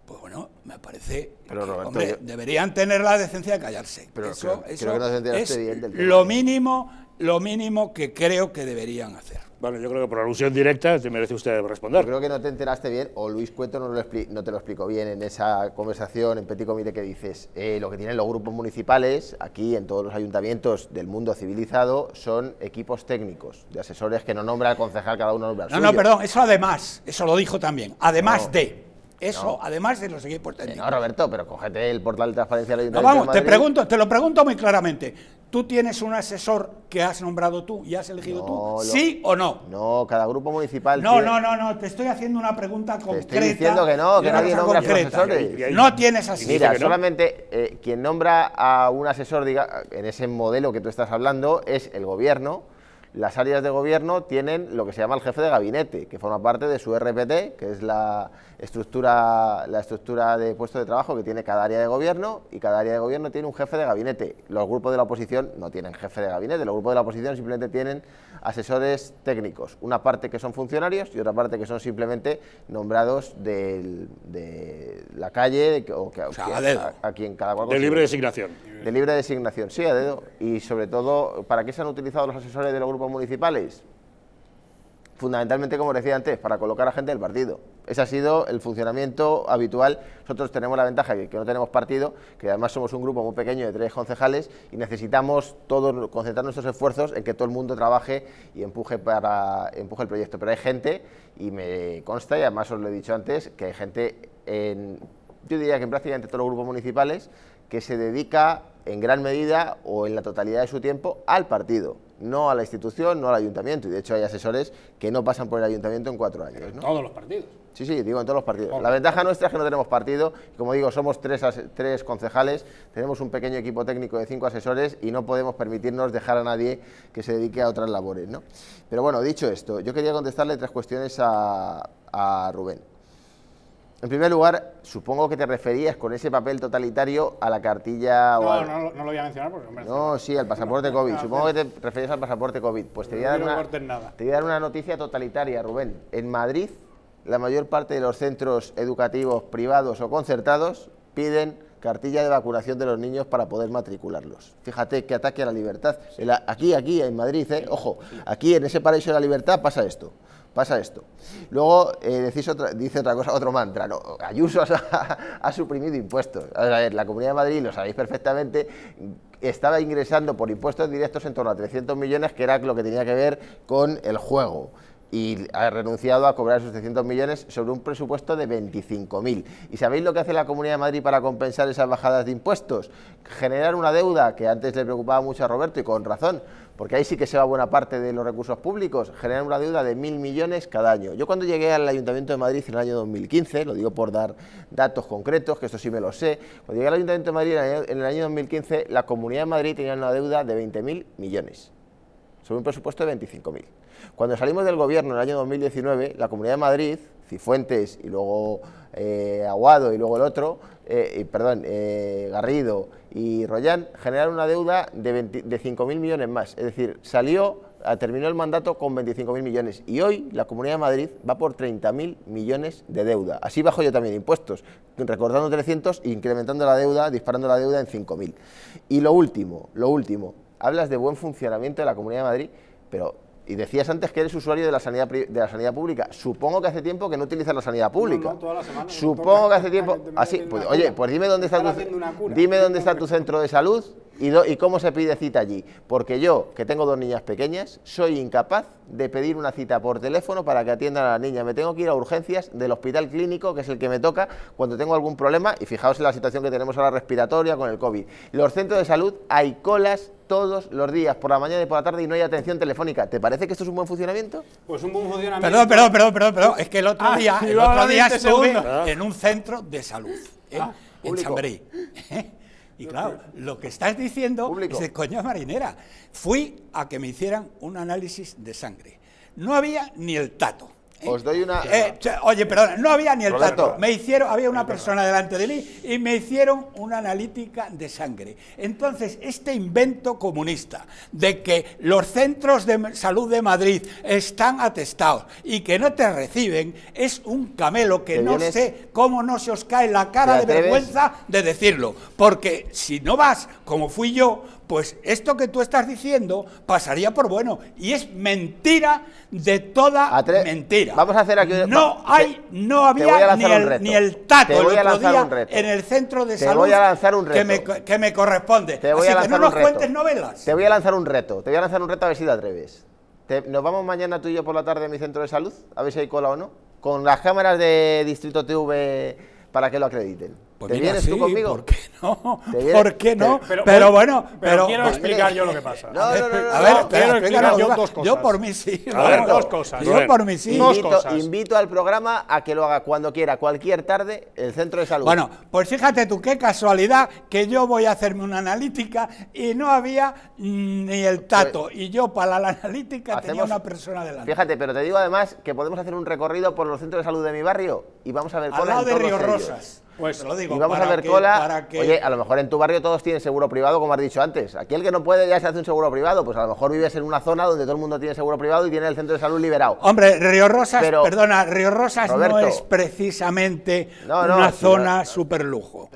pues bueno, me parece Pero, que, Roberto, hombre, yo- deberían tener la decencia de callarse. Pero eso creo- eso creo que no te enteraste es bien del tema, lo mínimo, lo mínimo que creo que deberían hacer. Bueno, yo creo que por alusión directa te merece usted responder. Yo creo que no te enteraste bien, o Luis Cueto no, lo no te lo explicó bien en esa conversación en Petit Comité que dices, eh, lo que tienen los grupos municipales, aquí en todos los ayuntamientos del mundo civilizado, son equipos técnicos, de asesores que no nombra el concejal, cada uno nombra el No, suyo. no, perdón, eso además, eso lo dijo también, además No. de, eso, No. además de los equipos técnicos. no, Roberto, pero cógete el portal de transparencia del No, Ayuntamiento vamos, de te Madrid. pregunto, te lo pregunto muy claramente. ¿Tú tienes un asesor que has nombrado tú y has elegido No, tú? lo- ¿Sí o no? No, cada grupo municipal No, tiene- no, no, no, te estoy haciendo una pregunta concreta. diciendo que no, que nadie nombra concreta. asesores. No tienes así. Dice Mira, solamente eh, quien nombra a un asesor, diga, en ese modelo que tú estás hablando, es el gobierno. Las áreas de gobierno tienen lo que se llama el jefe de gabinete, que forma parte de su RPT, que es la estructura, la estructura de puesto de trabajo que tiene cada área de gobierno, y cada área de gobierno tiene un jefe de gabinete. Los grupos de la oposición no tienen jefe de gabinete, los grupos de la oposición simplemente tienen asesores técnicos, una parte que son funcionarios y otra parte que son simplemente nombrados del- de la calle o que, sea, que- a dedo. a, a quien cada cual De libre designación. De libre designación, sí, a dedo. Y sobre todo, ¿para qué se han utilizado los asesores de los grupos municipales? Fundamentalmente, como decía antes, para colocar a gente del partido. Ese ha sido el funcionamiento habitual. Nosotros tenemos la ventaja de que no tenemos partido, que además somos un grupo muy pequeño de tres concejales y necesitamos todos concentrar nuestros esfuerzos en que todo el mundo trabaje y empuje para empuje el proyecto. Pero hay gente, y me consta, y además os lo he dicho antes, que hay gente en, yo diría que en prácticamente todos los grupos municipales que se dedica en gran medida o en la totalidad de su tiempo al partido, no a la institución, no al ayuntamiento. Y de hecho hay asesores que no pasan por el ayuntamiento en cuatro años. ¿no? Todos los partidos. Sí, sí, digo en todos los partidos. La ventaja nuestra es que no tenemos partido. y Como digo, somos tres, tres concejales, tenemos un pequeño equipo técnico de cinco asesores y no podemos permitirnos dejar a nadie que se dedique a otras labores. ¿no? Pero bueno, dicho esto, yo quería contestarle tres cuestiones a, a Rubén. En primer lugar, supongo que te referías con ese papel totalitario a la cartilla o No, al- no, no, lo voy a mencionar porque hombre, no, sí, al pasaporte [LAUGHS] COVID. Supongo que te referías al pasaporte COVID. Pues te voy a dar una, te voy a dar una noticia totalitaria, Rubén. En Madrid, la mayor parte de los centros educativos privados o concertados piden cartilla de vacunación de los niños para poder matricularlos. Fíjate qué ataque a la libertad. Aquí, aquí, en Madrid, ¿eh? ojo, aquí en ese paraíso de la libertad pasa esto. Pasa esto. Luego eh, decís otra, dice otra cosa, otro mantra. Ayuso ha, [LAUGHS] ha suprimido impuestos. A ver, la Comunidad de Madrid, lo sabéis perfectamente, estaba ingresando por impuestos directos en torno a 300 millones, que era lo que tenía que ver con el juego. Y ha renunciado a cobrar esos 300 millones sobre un presupuesto de 25.000. ¿Y sabéis lo que hace la Comunidad de Madrid para compensar esas bajadas de impuestos? Generar una deuda que antes le preocupaba mucho a Roberto y con razón, porque ahí sí que se va buena parte de los recursos públicos, generar una deuda de mil millones cada año. Yo cuando llegué al Ayuntamiento de Madrid en el año 2015, lo digo por dar datos concretos, que esto sí me lo sé, cuando llegué al Ayuntamiento de Madrid en el año, en el año 2015, la Comunidad de Madrid tenía una deuda de 20.000 millones, sobre un presupuesto de 25.000. Cuando salimos del gobierno en el año 2019, la Comunidad de Madrid, Cifuentes y luego eh, Aguado y luego el otro, eh, perdón, eh, Garrido y Rollán, generaron una deuda de, 20 de 5.000 millones más. Es decir, salió, ah, terminó el mandato con 25.000 millones. Y hoy la Comunidad de Madrid va por 30.000 millones de deuda. Así bajo yo también impuestos, recortando 300 e incrementando la deuda, disparando la deuda en 5.000. Y lo último, lo último, hablas de buen funcionamiento de la Comunidad de Madrid, pero y decías antes que eres usuario de la sanidad de la sanidad pública. Supongo que hace tiempo que no utilizas la sanidad pública. no, toda la semana Supongo que hace tiempo. Así, hacen pues, oye, pues dime dónde está tu dime dónde está tu centro de salud y, do- y cómo se pide cita allí. Porque yo, que tengo dos niñas pequeñas, soy incapaz de pedir una cita por teléfono para que atiendan a la niña. Me tengo que ir a urgencias del hospital clínico, que es el que me toca cuando tengo algún problema. Y fijaos en la situación que tenemos ahora respiratoria con el COVID. Los centros de salud hay colas todos los días, por la mañana y por la tarde, y no hay atención telefónica. ¿Te parece que esto es un buen funcionamiento? Pues un buen funcionamiento. Perdón, perdón, perdón, perdón, perdón. Es que el otro Ah, día, el otro día 20 estuve segundos. en un centro de salud, ¿eh? Ah, en público. Chamberí. Y claro, lo que estás diciendo Público. es de coña marinera. Fui a que me hicieran un análisis de sangre. No había ni el tato. Os doy una... Eh, oye, perdona, no había ni el tato. Me hicieron, había una persona delante de mí y me hicieron una analítica de sangre. Entonces, este invento comunista de que los centros de salud de Madrid están atestados y que no te reciben es un camelo que ¿Te no vienes? sé cómo no se os cae la cara ¿Te de vergüenza de decirlo. Porque si no vas como fui yo, pues esto que tú estás diciendo pasaría por bueno. Y es mentira de toda Atre- mentira. Vamos a hacer aquí- No hay, no había ni el, reto. ni el el otro día reto. en el centro de Te salud voy a lanzar un Que, me, reto. que me corresponde. Te voy Así a que no nos reto. cuentes novelas. Te voy a lanzar un reto. Te voy a lanzar un reto a ver si te atreves. Te- ¿Nos vamos mañana tú y yo por la tarde a mi centro de salud? A ver si hay cola o no. Con las cámaras de Distrito TV para que lo acrediten. Pues ¿Te mira, vienes sí, tú conmigo? ¿Por qué no? ¿Por qué no? Pero, pero- bueno, pero pero. quiero explicar yo lo que pasa. No, no, no, no, A ver, no. quiero explica explicar yo dos cosas. Yo por mí sí. A ver, dos cosas. Yo por mí sí. Dos Invito, cosas. invito al programa a que lo haga cuando quiera, cualquier tarde, el centro de salud. Bueno, pues fíjate tú qué casualidad que yo voy a hacerme una analítica y no había mm, ni el tato. y yo para la analítica tenía una persona delante. Fíjate, pero te digo además que podemos hacer un recorrido por los centros de salud de mi barrio y vamos a ver Al lado en de Río ellos. Pues, Te lo digo, Y vamos a ver cola. que- Oye, a lo mejor en tu barrio todos tienen seguro privado, como has dicho antes. Aquí el que no puede ya se hace un seguro privado. Pues a lo mejor vives en una zona donde todo el mundo tiene seguro privado y tiene el centro de salud liberado. Hombre, Río Rosas, Pero- perdona, Río Rosas Roberto. no es precisamente No, no, una zona no- super lujo.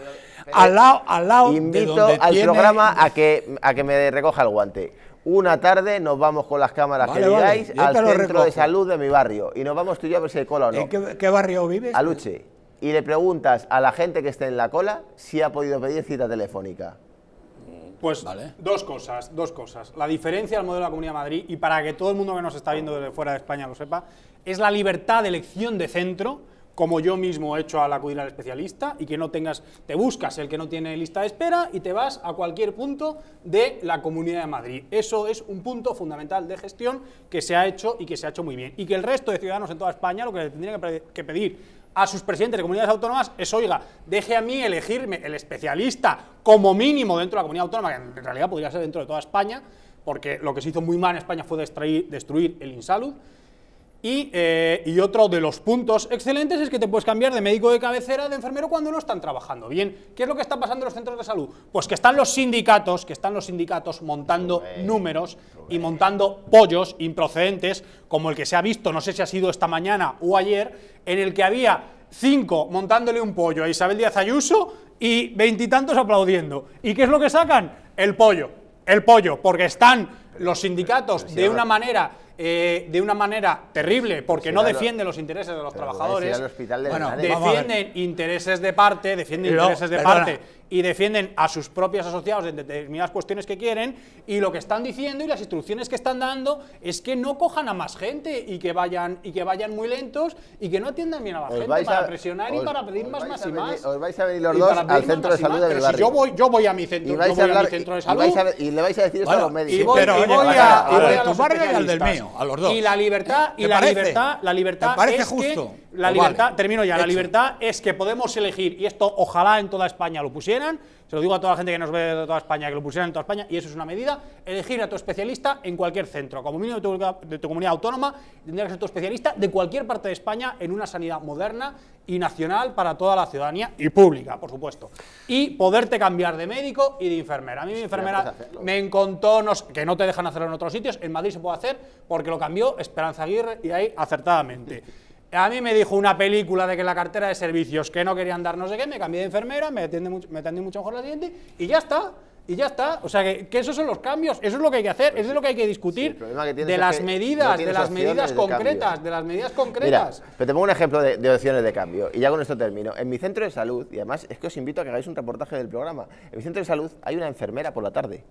al lado, al lado de Invito donde al tiene- programa a que, a que me recoja el guante. Una tarde nos vamos con las cámaras Vale, que digáis al centro recojo. de salud de mi barrio. Y nos vamos tú y yo a ver si hay cola o no. ¿En qué, qué barrio vives? A Luche. Y le preguntas a la gente que esté en la cola si ha podido pedir cita telefónica. Pues Vale. dos cosas, dos cosas. La diferencia del modelo de la Comunidad de Madrid, y para que todo el mundo que nos está viendo desde fuera de España lo sepa, es la libertad de elección de centro, como yo mismo he hecho al acudir al especialista, y que no tengas, te buscas el que no tiene lista de espera y te vas a cualquier punto de la Comunidad de Madrid. Eso es un punto fundamental de gestión que se ha hecho y que se ha hecho muy bien. Y que el resto de ciudadanos en toda España lo que le pe- que pedir a sus presidentes de comunidades autónomas es, oiga, deje a mí elegirme el especialista como mínimo dentro de la comunidad autónoma, que en realidad podría ser dentro de toda España, porque lo que se hizo muy mal en España fue destruir, destruir el Insalud. Y, eh, y otro de los puntos excelentes es que te puedes cambiar de médico de cabecera, de enfermero, cuando no están trabajando. Bien, ¿qué es lo que está pasando en los centros de salud? Pues que están los sindicatos, que están los sindicatos montando números y montando pollos improcedentes, como el que se ha visto, no sé si ha sido esta mañana o ayer, en el que había cinco montándole un pollo a Isabel Díaz Ayuso y veintitantos aplaudiendo. ¿Y qué es lo que sacan? El pollo. El pollo, porque están los sindicatos de una manera eh, de una manera terrible, porque no defienden los intereses de los trabajadores, de Bueno, a defienden intereses de parte, defienden Y intereses de perdona. parte y defienden a sus propios asociados en determinadas cuestiones que quieren y lo que están diciendo y las instrucciones que están dando es que no cojan a más gente y que vayan y que vayan muy lentos y y que no atiendan bien a la Os gente para a- presionar y os- para pedir más, más a y venir- más. os vais a venir los Y dos para al pedir más, centro de y salud más. de mi Pero si yo voy, yo voy a mi centro, Y yo voy a a mi hablar centro de y, salud. vais a, y le vais a decir Bueno, a los médicos. Y voy, Pero, y oye, voy vale, a, y voy de a tu los barrio y al del especialistas. A los dos. Y la libertad, y ¿Te la parece? libertad, la libertad ¿Te parece es justo? que la libertad, vale. termino ya, la libertad es que podemos elegir, y esto ojalá en toda España lo pusieran, se lo digo a toda la gente que nos ve de toda España, que lo pusieran en toda España, y eso es una medida, elegir a tu especialista en cualquier centro, como mínimo de tu, de tu comunidad autónoma, tendría que ser tu especialista de cualquier parte de España en una sanidad moderna y nacional para toda la ciudadanía y pública, por supuesto. Y poderte cambiar de médico y de enfermera. A mí mi enfermera me encontró, no que no te dejan hacerlo en otros sitios, en Madrid se puede hacer porque lo cambió Esperanza Aguirre y ahí acertadamente. A mí me dijo una película de que la cartera de servicios que no querían dar no sé qué, me cambié de enfermera, me atendí mucho, me atendí mucho mejor la siguiente y ya está. Y ya está. O sea, que, que esos son los cambios, eso es lo que hay que hacer, eso es lo que hay que discutir que de las no medidas, de las medidas concretas, de las medidas Mira, concretas. pero te pongo un ejemplo de, de opciones de cambio y ya con esto termino. En mi centro de salud, y además es que os invito a que hagáis un reportaje del programa, en mi centro de salud hay una enfermera por la tarde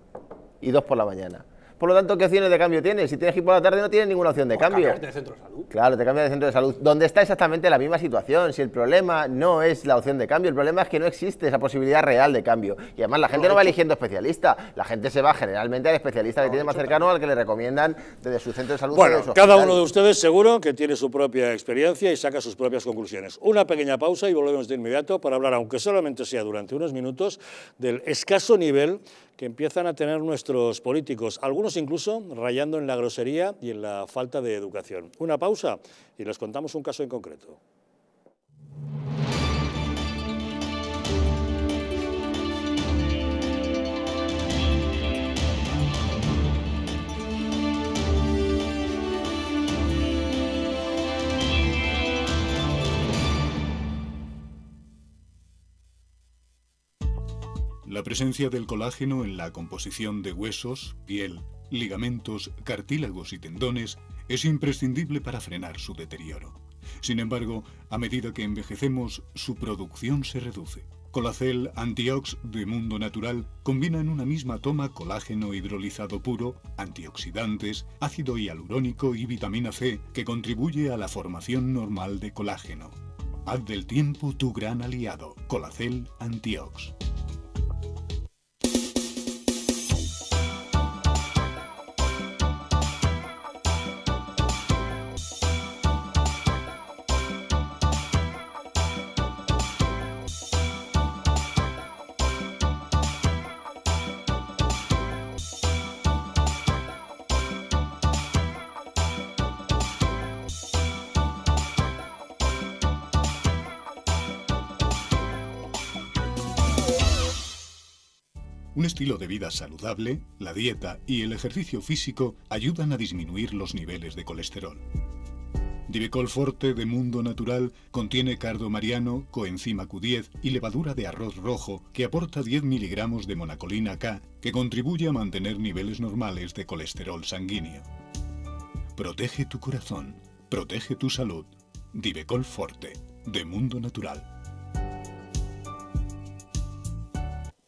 y dos por la mañana. Por lo tanto, ¿qué opciones de cambio tienes? Si tienes que ir por la tarde no tienes ninguna opción de O cambio. cambiarte de centro de salud. Claro, te cambias de centro de salud, donde está exactamente la misma situación. Si el problema no es la opción de cambio, el problema es que no existe esa posibilidad real de cambio. Y además la gente no va eligiendo especialista, la gente se va generalmente al especialista que tiene más cercano al que le recomiendan desde su centro de salud. Bueno, cada uno de ustedes seguro que tiene su propia experiencia y saca sus propias conclusiones. Una pequeña pausa y volvemos de inmediato para hablar, aunque solamente sea durante unos minutos, del escaso nivel que empiezan a tener nuestros políticos, algunos incluso rayando en la grosería y en la falta de educación. Una pausa y les contamos un caso en concreto. La presencia del colágeno en la composición de huesos, piel, ligamentos, cartílagos y tendones es imprescindible para frenar su deterioro. Sin embargo, a medida que envejecemos, su producción se reduce. Colacel Antiox de Mundo Natural combina en una misma toma colágeno hidrolizado puro, antioxidantes, ácido hialurónico y vitamina C que contribuye a la formación normal de colágeno. Haz del tiempo tu gran aliado. Colacel Antiox. Estilo de vida saludable, la dieta y el ejercicio físico ayudan a disminuir los niveles de colesterol. Divecol Forte de Mundo Natural contiene cardo mariano, coenzima Q10 y levadura de arroz rojo que aporta 10 miligramos de monacolina K que contribuye a mantener niveles normales de colesterol sanguíneo. Protege tu corazón, protege tu salud. Divecol Forte de Mundo Natural.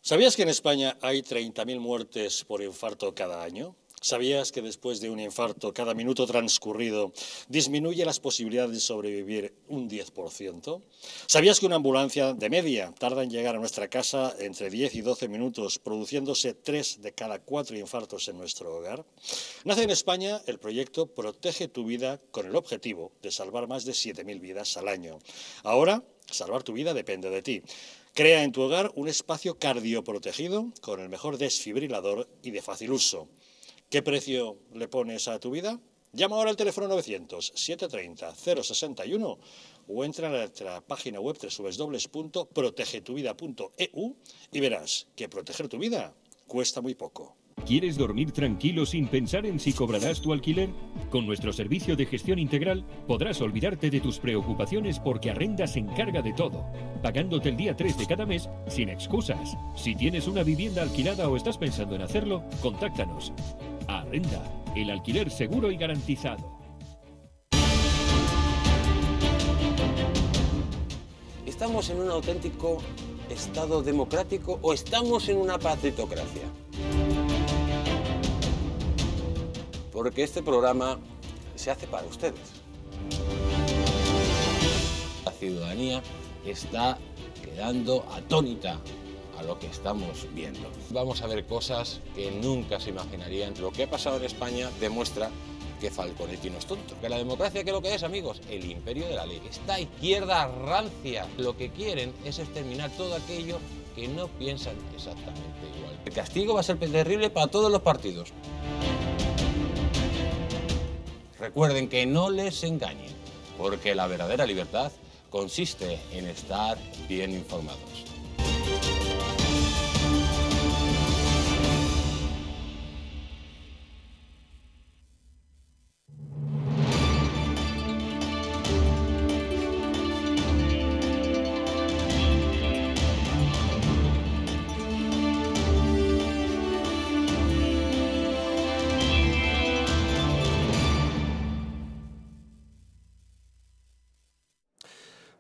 ¿Sabías que en España hay 30.000 muertes por infarto cada año? ¿Sabías que después de un infarto cada minuto transcurrido disminuye las posibilidades de sobrevivir un 10%? ¿Sabías que una ambulancia de media tarda en llegar a nuestra casa entre 10 y 12 minutos, produciéndose 3 de cada 4 infartos en nuestro hogar? Nace en España el proyecto Protege tu vida con el objetivo de salvar más de 7.000 vidas al año. Ahora, salvar tu vida depende de ti. Crea en tu hogar un espacio cardioprotegido con el mejor desfibrilador y de fácil uso. ¿Qué precio le pones a tu vida? Llama ahora al teléfono 900-730-061 o entra en nuestra página web www.protegetuvida.eu y verás que proteger tu vida cuesta muy poco. ¿Quieres dormir tranquilo sin pensar en si cobrarás tu alquiler? Con nuestro servicio de gestión integral podrás olvidarte de tus preocupaciones porque Arrenda se encarga de todo, pagándote el día 3 de cada mes sin excusas. Si tienes una vivienda alquilada o estás pensando en hacerlo, contáctanos. Arrenda, el alquiler seguro y garantizado. ¿Estamos en un auténtico Estado democrático o estamos en una patritocracia? Porque este programa se hace para ustedes. La ciudadanía está quedando atónita a lo que estamos viendo. Vamos a ver cosas que nunca se imaginarían. Lo que ha pasado en España demuestra que Falconetti no es tonto. Que la democracia, ¿qué es lo que es, amigos? El imperio de la ley. Esta izquierda rancia lo que quieren es exterminar todo aquello que no piensan exactamente igual. El castigo va a ser terrible para todos los partidos. Recuerden que no les engañen, porque la verdadera libertad consiste en estar bien informados.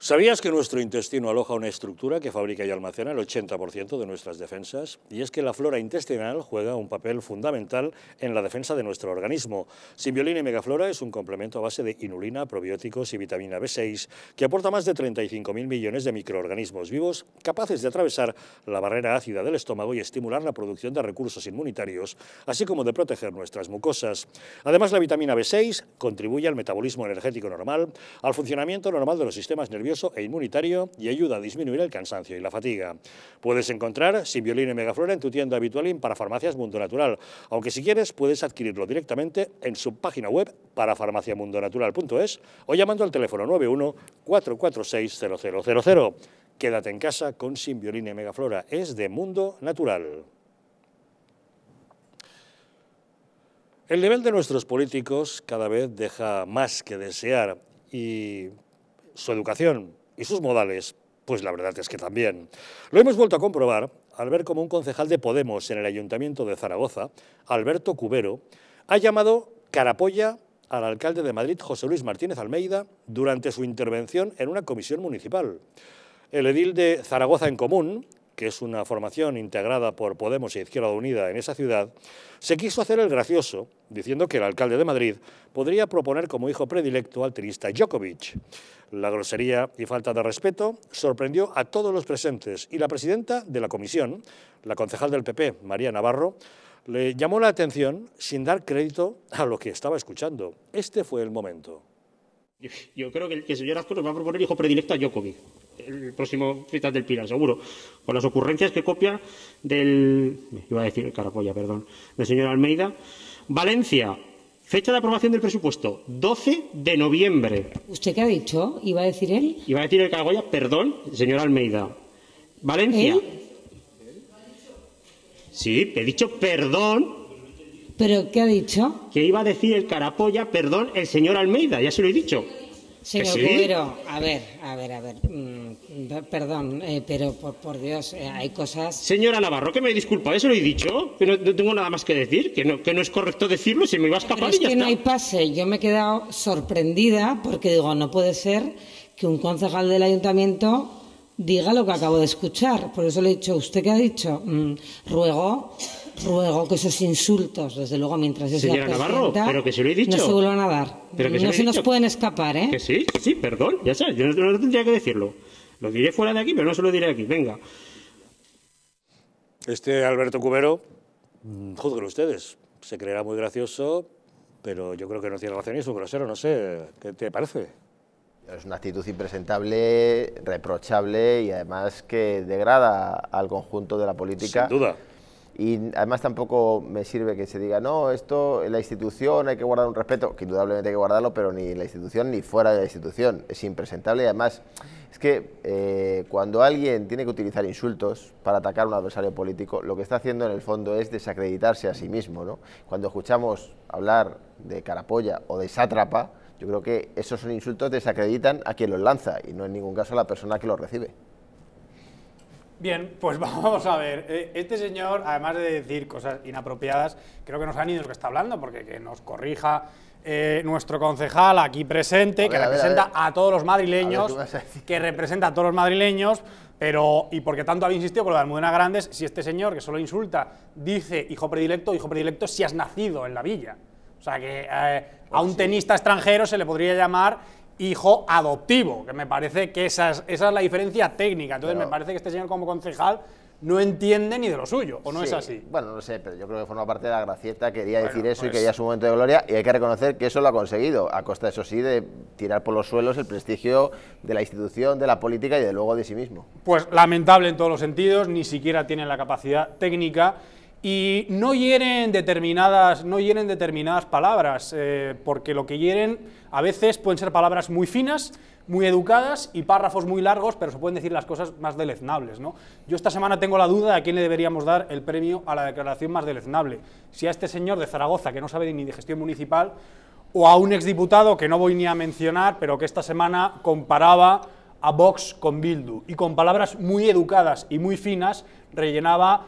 ¿Sabías que nuestro intestino aloja una estructura que fabrica y almacena el 80% de nuestras defensas? Y es que la flora intestinal juega un papel fundamental en la defensa de nuestro organismo. Simbiolina y Megaflora es un complemento a base de inulina, probióticos y vitamina B6 que aporta más de 35.000 millones de microorganismos vivos capaces de atravesar la barrera ácida del estómago y estimular la producción de recursos inmunitarios, así como de proteger nuestras mucosas. Además, la vitamina B6 contribuye al metabolismo energético normal, al funcionamiento normal de los sistemas nerviosos nervioso e inmunitario y ayuda a disminuir el cansancio y la fatiga. Puedes encontrar Simbiolina y Megaflora en tu tienda habitual para farmacias Mundo Natural, aunque si quieres puedes adquirirlo directamente en su página web para farmaciamundonatural.es o llamando al teléfono 91 446 0000. Quédate en casa con Simbiolina y Megaflora, es de Mundo Natural. El nivel de nuestros políticos cada vez deja más que desear y su educación y sus modales, pues la verdad es que también. Lo hemos vuelto a comprobar al ver cómo un concejal de Podemos en el Ayuntamiento de Zaragoza, Alberto Cubero, ha llamado carapolla al alcalde de Madrid, José Luis Martínez Almeida, durante su intervención en una comisión municipal. El edil de Zaragoza en Común, que es una formación integrada por Podemos e Izquierda Unida en esa ciudad, se quiso hacer el gracioso, diciendo que el alcalde de Madrid podría proponer como hijo predilecto al tenista Djokovic. La grosería y falta de respeto sorprendió a todos los presentes y la presidenta de la comisión, la concejal del PP, María Navarro, le llamó la atención sin dar crédito a lo que estaba escuchando. Este fue el momento. Yo creo que el, señor Azcona va a proponer hijo predilecto a Djokovic, el próximo Fiestas del Pilar, seguro, con las ocurrencias que copia del, iba a decir carapolla, perdón, del señor Almeida. Valencia, fecha de aprobación del presupuesto, 12 de noviembre. ¿Usted qué ha dicho? ¿Iba a decir él? Iba a decir el carapolla, perdón, señor Almeida. Valencia. Sí, he dicho perdón ¿Pero qué ha dicho? Que iba a decir el carapolla, perdón, el señor Almeida, ya se lo he dicho. Señor sí? a ver, a ver, a ver, mm, perdón, eh, pero por, Dios, eh, hay cosas... Señora Navarro, que me disculpa, eso lo he dicho, que no, tengo nada más que decir, que no, que no es correcto decirlo, se me iba a escapar pero es que no hay pase, yo me he quedado sorprendida porque digo, no puede ser que un concejal del ayuntamiento diga lo que acabo de escuchar, por eso le he dicho, ¿usted qué ha dicho? Mm, ruego ruego que esos insultos, desde luego, mientras yo Señora Navarro, pero que se lo he dicho. No se vuelvan a dar. Pero que no se, nos pueden escapar, ¿eh? Que sí, sí, perdón, ya sabes, yo no, tendría que decirlo. Lo diré fuera de aquí, pero no se lo diré aquí, venga. Este Alberto Cubero, mm, juzguen ustedes, se creerá muy gracioso, pero yo creo que no tiene relación y es un grosero, no sé, ¿qué te parece? Es una actitud impresentable, reprochable y además que degrada al conjunto de la política. Sin duda y además tampoco me sirve que se diga, no, esto en la institución hay que guardar un respeto, que indudablemente hay que guardarlo, pero ni en la institución ni fuera de la institución. Es impresentable y además es que eh, cuando alguien tiene que utilizar insultos para atacar a un adversario político, lo que está haciendo en el fondo es desacreditarse a sí mismo. ¿no? Cuando escuchamos hablar de carapolla o de sátrapa, yo creo que esos son insultos desacreditan a quien los lanza y no en ningún caso a la persona que los recibe. Bien, pues [LAUGHS] vamos a ver. Eh, este señor, además de decir cosas inapropiadas, creo que no sabe ni de lo que está hablando, porque que nos corrija eh, nuestro concejal aquí presente, que representa a, todos los madrileños, que representa a todos los madrileños, pero, y porque tanto había insistido con lo de Almudena Grandes, si este señor que solo insulta dice hijo predilecto, hijo predilecto si has nacido en la villa. O sea que eh, a pues un tenista extranjero se le podría llamar hijo adoptivo, que me parece que esa es, esa es la diferencia técnica. Entonces me parece que este señor como concejal no entiende ni de lo suyo, ¿o no es así? Bueno, no sé, pero yo creo que forma parte de la gracieta, quería decir eso y pues quería su momento de gloria y hay que reconocer que eso lo ha conseguido, a costa, eso sí, de tirar por los suelos el prestigio de la institución, de la política y de luego de sí mismo. Pues lamentable en todos los sentidos, ni siquiera tiene la capacidad técnica y no hieren determinadas, no hieren determinadas palabras, eh, porque lo que hieren a veces pueden ser palabras muy finas, muy educadas y párrafos muy largos, pero se pueden decir las cosas más deleznables. ¿no? Yo esta semana tengo la duda de a quién le deberíamos dar el premio a la declaración más deleznable. Si a este señor de Zaragoza, que no sabe ni de gestión municipal, o a un exdiputado que no voy ni a mencionar, pero que esta semana comparaba a Vox con Bildu y con palabras muy educadas y muy finas rellenaba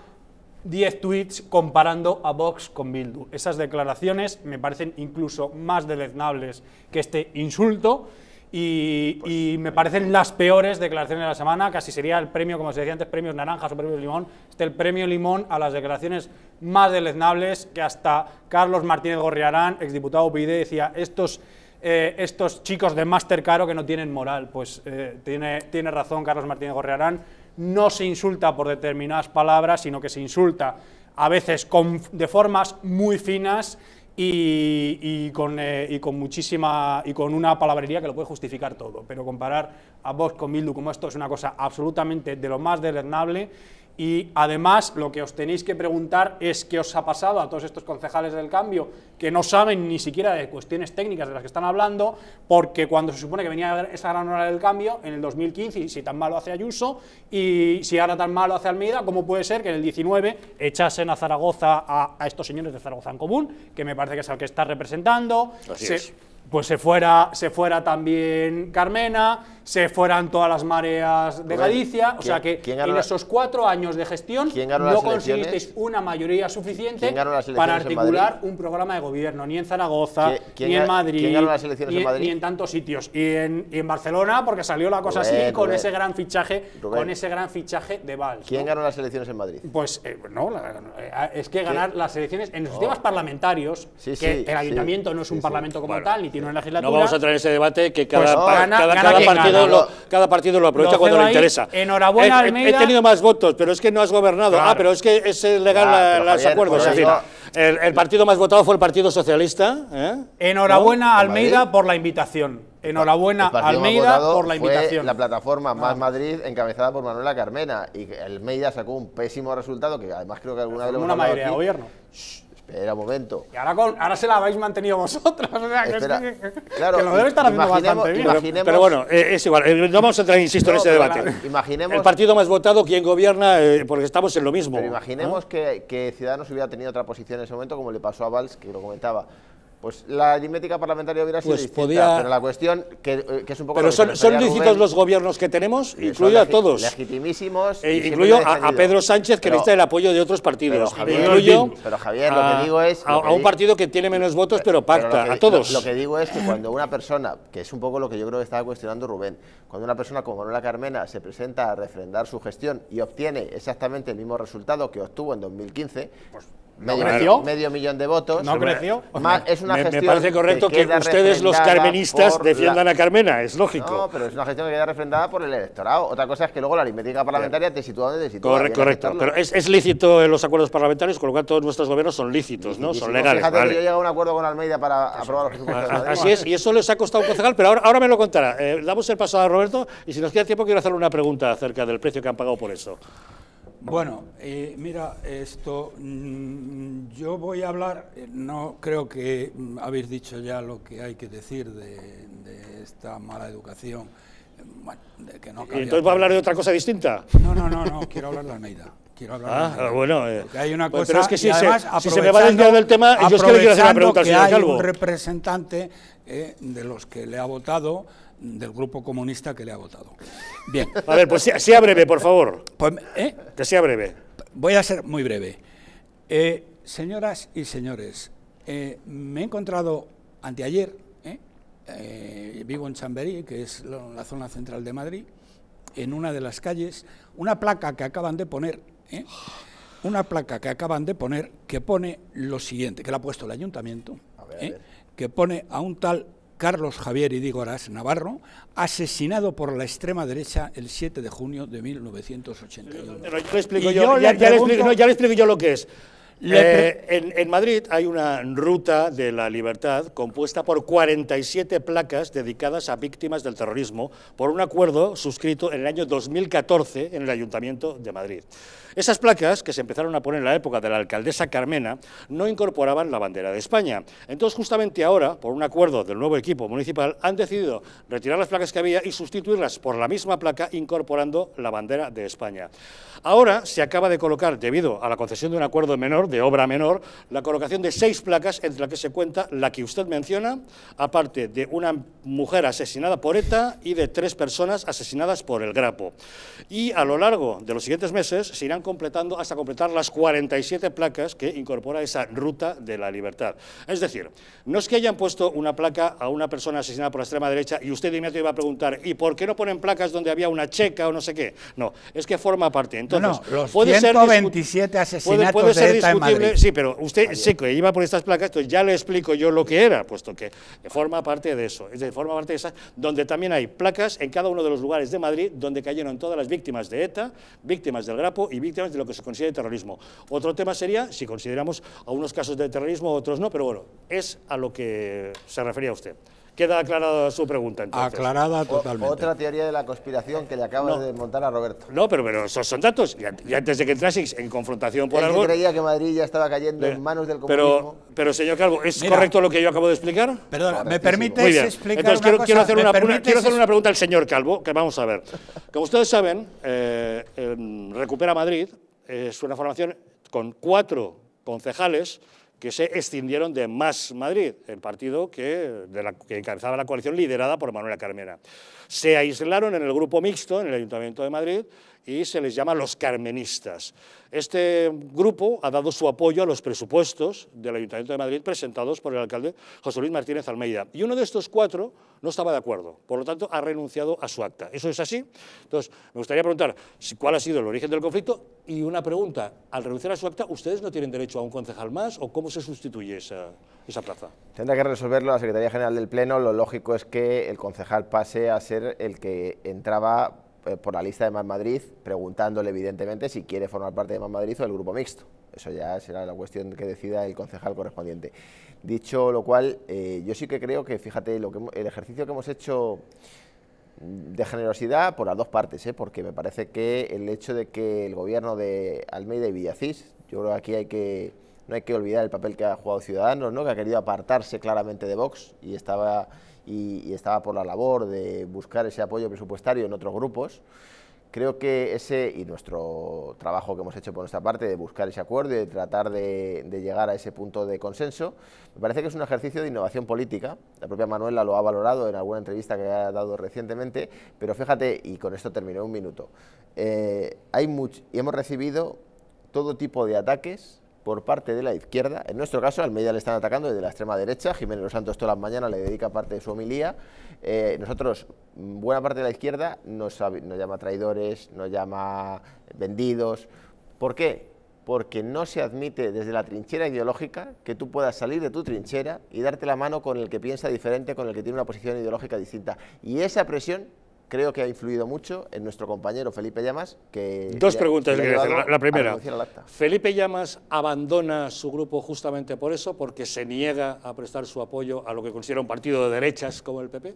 10 tweets comparando a Vox con Bildu. Esas declaraciones me parecen incluso más deleznables que este insulto y, pues, me parecen las peores declaraciones de la semana. Casi sería el premio, como se decía antes, premios naranjas o premios limón. Este el premio limón a las declaraciones más deleznables que hasta Carlos Martínez Gorriarán, exdiputado UPyD, decía estos, eh, estos chicos de máster caro que no tienen moral. Pues eh, tiene, tiene razón Carlos Martínez Gorriarán no se insulta por determinadas palabras, sino que se insulta a veces de formas muy finas y, con, eh, con muchísima y con una palabrería que lo puede justificar todo. Pero comparar a Vox con Bildu como esto es una cosa absolutamente de lo más deleznable y además lo que os tenéis que preguntar es qué os ha pasado a todos estos concejales del cambio que no saben ni siquiera de cuestiones técnicas de las que están hablando, porque cuando se supone que venía esa gran hora del cambio, en el 2015, y si tan malo hace Ayuso, y si ahora tan malo hace Almeida, ¿cómo puede ser que en el 19 echasen a Zaragoza a, a estos señores de Zaragoza en común, que me parece que es al que está representando? Así Se- es. Pues se fuera, se fuera también Carmena, se fueran todas las mareas de Galicia, o ¿quién- sea que en esos cuatro años de gestión ¿Quién ganó no conseguisteis una mayoría suficiente ¿Quién ganó las para articular un programa de gobierno, ni en Zaragoza, ¿Quién- quién ni en Madrid, ni, en Madrid? ni en tantos sitios. Y en, y en Barcelona, porque salió la cosa así, con Rubén. ese gran fichaje, Rubén. con ese gran fichaje de Valls. ¿Quién ¿no? ganó las elecciones en Madrid? Pues eh, no, la- eh, es que ganar las elecciones en los sistemas parlamentarios, Sí, que el ayuntamiento sí, no es un parlamento como Bueno, tal, ni legislatura. No vamos a entrar en ese debate que cada, Pues gana- cada- gana cada quien partido lo, cada partido lo aprovecha Lo cuando le interesa. Enhorabuena, He- he- Almeida. He tenido más votos, pero es que no has gobernado. Claro. Ah, pero es que es legal Ah, la- pero los Javier, acuerdos. el, el partido más votado fue el Partido Socialista. ¿eh? Enhorabuena, ¿No? ¿En Almeida, por la invitación. Enhorabuena, Almeida, por la fue invitación. la plataforma Más Madrid, encabezada por Manuela Carmena. Y que Almeida sacó un pésimo resultado, que además creo que alguna vez lo hemos una mayoría de gobierno. Espera un momento. Y ahora, con, ahora se la habéis mantenido vosotros. O sea, que, es Espera. que- Claro, que lo debe estar haciendo bastante bien. imaginemos- Pero bueno, eh, es igual. eh, no vamos a entrar, insisto, en ese debate. la- imaginemos- El partido más votado, ¿quién gobierna? Eh, porque estamos en lo mismo. Pero imaginemos ¿no? que, que Ciudadanos hubiera tenido otra posición en ese momento, como le pasó a Valls, que lo comentaba. Pues la aritmética parlamentaria hubiera sido Pues distinta, podía- pero la cuestión, que, eh, que es un poco Pero lo que se son, son lícitos Rubén, los gobiernos que tenemos, incluido a todos. Legitimísimos. Eh, siempre incluyo a. Pedro Sánchez, que Pero- necesita el apoyo de otros partidos. Pero, Javier, incluyo pero, Javier, lo que digo es- A, un partido que tiene menos votos, pero pacta. que- a todos. Lo, lo que digo es que cuando una persona, que es un poco lo que yo creo que estaba cuestionando Rubén, cuando una persona como Manuela Carmena se presenta a refrendar su gestión y obtiene exactamente el mismo resultado que obtuvo en 2015, medio, creció. medio millón de votos, No creció. ma- es una me, me gestión parece correcto que, queda ustedes, los carmenistas, defiendan la- a Carmena, es lógico. No, pero es una gestión que queda refrendada por el electorado. Otra cosa es que luego la aritmética parlamentaria te sitúa donde te sitúa. Corre- que correcto, pero es, es lícito en los acuerdos parlamentarios, con lo cual todos nuestros gobiernos son lícitos, ¿no? Y Son si legales. Fíjate vale. que yo llego a un acuerdo con Almeida para aprobar los presupuestos. Madrid. Así es, y eso les ha costado un concejal, pero ahora, ahora me lo contará. Eh, damos el paso a Roberto y si nos queda tiempo quiero hacerle una pregunta acerca del precio que han pagado por eso. Bueno, eh, mira, esto, mm, yo voy a hablar, eh, no creo que mm, habéis dicho ya lo que hay que decir de, de esta mala educación, eh, bueno, de que no ¿Y entonces va a hablar de otra cosa distinta? No, no, no, no, quiero hablar de Almeida. Quiero hablar de Ah, Almeida. bueno. eh, Porque hay una pues, cosa, pero es que y si, se, además, si se me va a desviar del tema, yo es que le quiero hacer una pregunta al señor que hay Calvo. un representante eh, de los que le ha votado, del grupo comunista que le ha votado. Bien, A ver, pues sea, sea breve, por favor. pues, ¿eh? Que sea breve. Voy a ser muy breve. Eh, señoras y señores, eh, me he encontrado anteayer, ¿eh? Eh, vivo en Chamberí, que es lo- la zona central de Madrid, en una de las calles, una placa que acaban de poner, ¿eh? una placa que acaban de poner que pone lo siguiente, que la ha puesto el ayuntamiento, ¿eh? que pone a un tal Carlos Javier Idígoras Navarro, asesinado por la extrema derecha el 7 de junio de 1981. Pero yo le explico Y yo, yo ya, le ya le pregunto- explico, no, ya le explico yo lo que es. Eh, en, en Madrid hay una ruta de la libertad compuesta por 47 placas dedicadas a víctimas del terrorismo por un acuerdo suscrito en el año 2014 en el Ayuntamiento de Madrid. Esas placas, que se empezaron a poner en la época de la alcaldesa Carmena, no incorporaban la bandera de España. Entonces, justamente ahora, por un acuerdo del nuevo equipo municipal, han decidido retirar las placas que había y sustituirlas por la misma placa incorporando la bandera de España. Ahora se acaba de colocar, debido a la concesión de un acuerdo menor, de obra menor, la colocación de seis placas, entre las que se cuenta la que usted menciona, aparte de una mujer asesinada por ETA y de tres personas asesinadas por el Grapo. Y a lo largo de los siguientes meses se irán completando hasta completar las 47 placas que incorpora esa ruta de la libertad. Es decir, no es que hayan puesto una placa a una persona asesinada por la extrema derecha y usted de inmediato iba a preguntar, ¿y por qué no ponen placas donde había una checa o no sé qué? No, es que forma parte. Entonces, no, los puede ser discu- 127 asesinatos puede, puede ser de ETA en Madrid. sí, pero usted sé que iba por estas placas, entonces ya le explico yo lo que era, puesto que forma parte de eso, es decir, forma parte de esa, donde también hay placas en cada uno de los lugares de Madrid donde cayeron todas las víctimas de ETA, víctimas del Grapo y víctimas de lo que se considera terrorismo. Otro tema sería si consideramos a unos casos de terrorismo, otros no, pero bueno, es a lo que se refería usted. Queda aclarada su pregunta, entonces. Aclarada O- totalmente. otra teoría de la conspiración que le acabas No. de montar a Roberto. No, pero, pero esos son datos. Y, an- y antes de que entraseis en confrontación por Él algo. creía que Madrid ya estaba cayendo en manos del Pero, comunismo. pero, señor Calvo, ¿es Mira. correcto lo que yo acabo de explicar? Perdona, ¿me Correctísimo. permites Muy bien. explicar Entonces una quiero, cosa? quiero hacer, ¿Me una, una- quiero hacer una pregunta al señor Calvo, que vamos a ver. Como ustedes saben, eh, em, Recupera Madrid es una formación con cuatro concejales que se escindieron de Más Madrid, el partido que, encabezaba la coalición liderada por Manuela Carmena. Se aislaron en el grupo mixto en el Ayuntamiento de Madrid y se les llama los carmenistas. Este grupo ha dado su apoyo a los presupuestos del Ayuntamiento de Madrid presentados por el alcalde José Luis Martínez Almeida. Y uno de estos cuatro no estaba de acuerdo, por lo tanto ha renunciado a su acta. ¿Eso es así? Entonces, me gustaría preguntar cuál ha sido el origen del conflicto y una pregunta, al renunciar a su acta, ¿ustedes no tienen derecho a un concejal más o cómo se sustituye esa, esa plaza? Tendrá que resolverlo la Secretaría General del Pleno. Lo lógico es que el concejal pase a ser el que entraba por la lista de Más Madrid, preguntándole evidentemente si quiere formar parte de Más Madrid o del grupo mixto. Eso ya será la cuestión que decida el concejal correspondiente. Dicho lo cual, eh, yo sí que creo que, fíjate, lo que, el ejercicio que hemos hecho de generosidad por las dos partes, ¿eh? porque me parece que el hecho de que el gobierno de Almeida y Villacís, yo creo que aquí hay que, no hay que olvidar el papel que ha jugado Ciudadanos, ¿no? que ha querido apartarse claramente de Vox y estaba, y, estaba por la labor de buscar ese apoyo presupuestario en otros grupos. Creo que ese y nuestro trabajo que hemos hecho por nuestra parte de buscar ese acuerdo y de tratar de, llegar a ese punto de consenso, me parece que es un ejercicio de innovación política. La propia Manuela lo ha valorado en alguna entrevista que ha dado recientemente, pero fíjate, y con esto termino un minuto, eh, hay y hemos recibido todo tipo de ataques por parte de la izquierda. En nuestro caso, a Almeida le están atacando desde la extrema derecha. Jiménez Los Santos todas las mañanas le dedica parte de su homilía. Eh, nosotros, mm, buena parte de la izquierda, nos, nos llama traidores, nos llama vendidos. ¿Por qué? Porque no se admite desde la trinchera ideológica que tú puedas salir de tu trinchera y darte la mano con el que piensa diferente, con el que tiene una posición ideológica distinta. Y esa presión creo que ha influido mucho en nuestro compañero Felipe Llamas, que... Dos preguntas hacer. La, la primera. ¿Felipe Llamas abandona su grupo justamente por eso, porque se niega a prestar su apoyo a lo que considera un partido de derechas como el PP?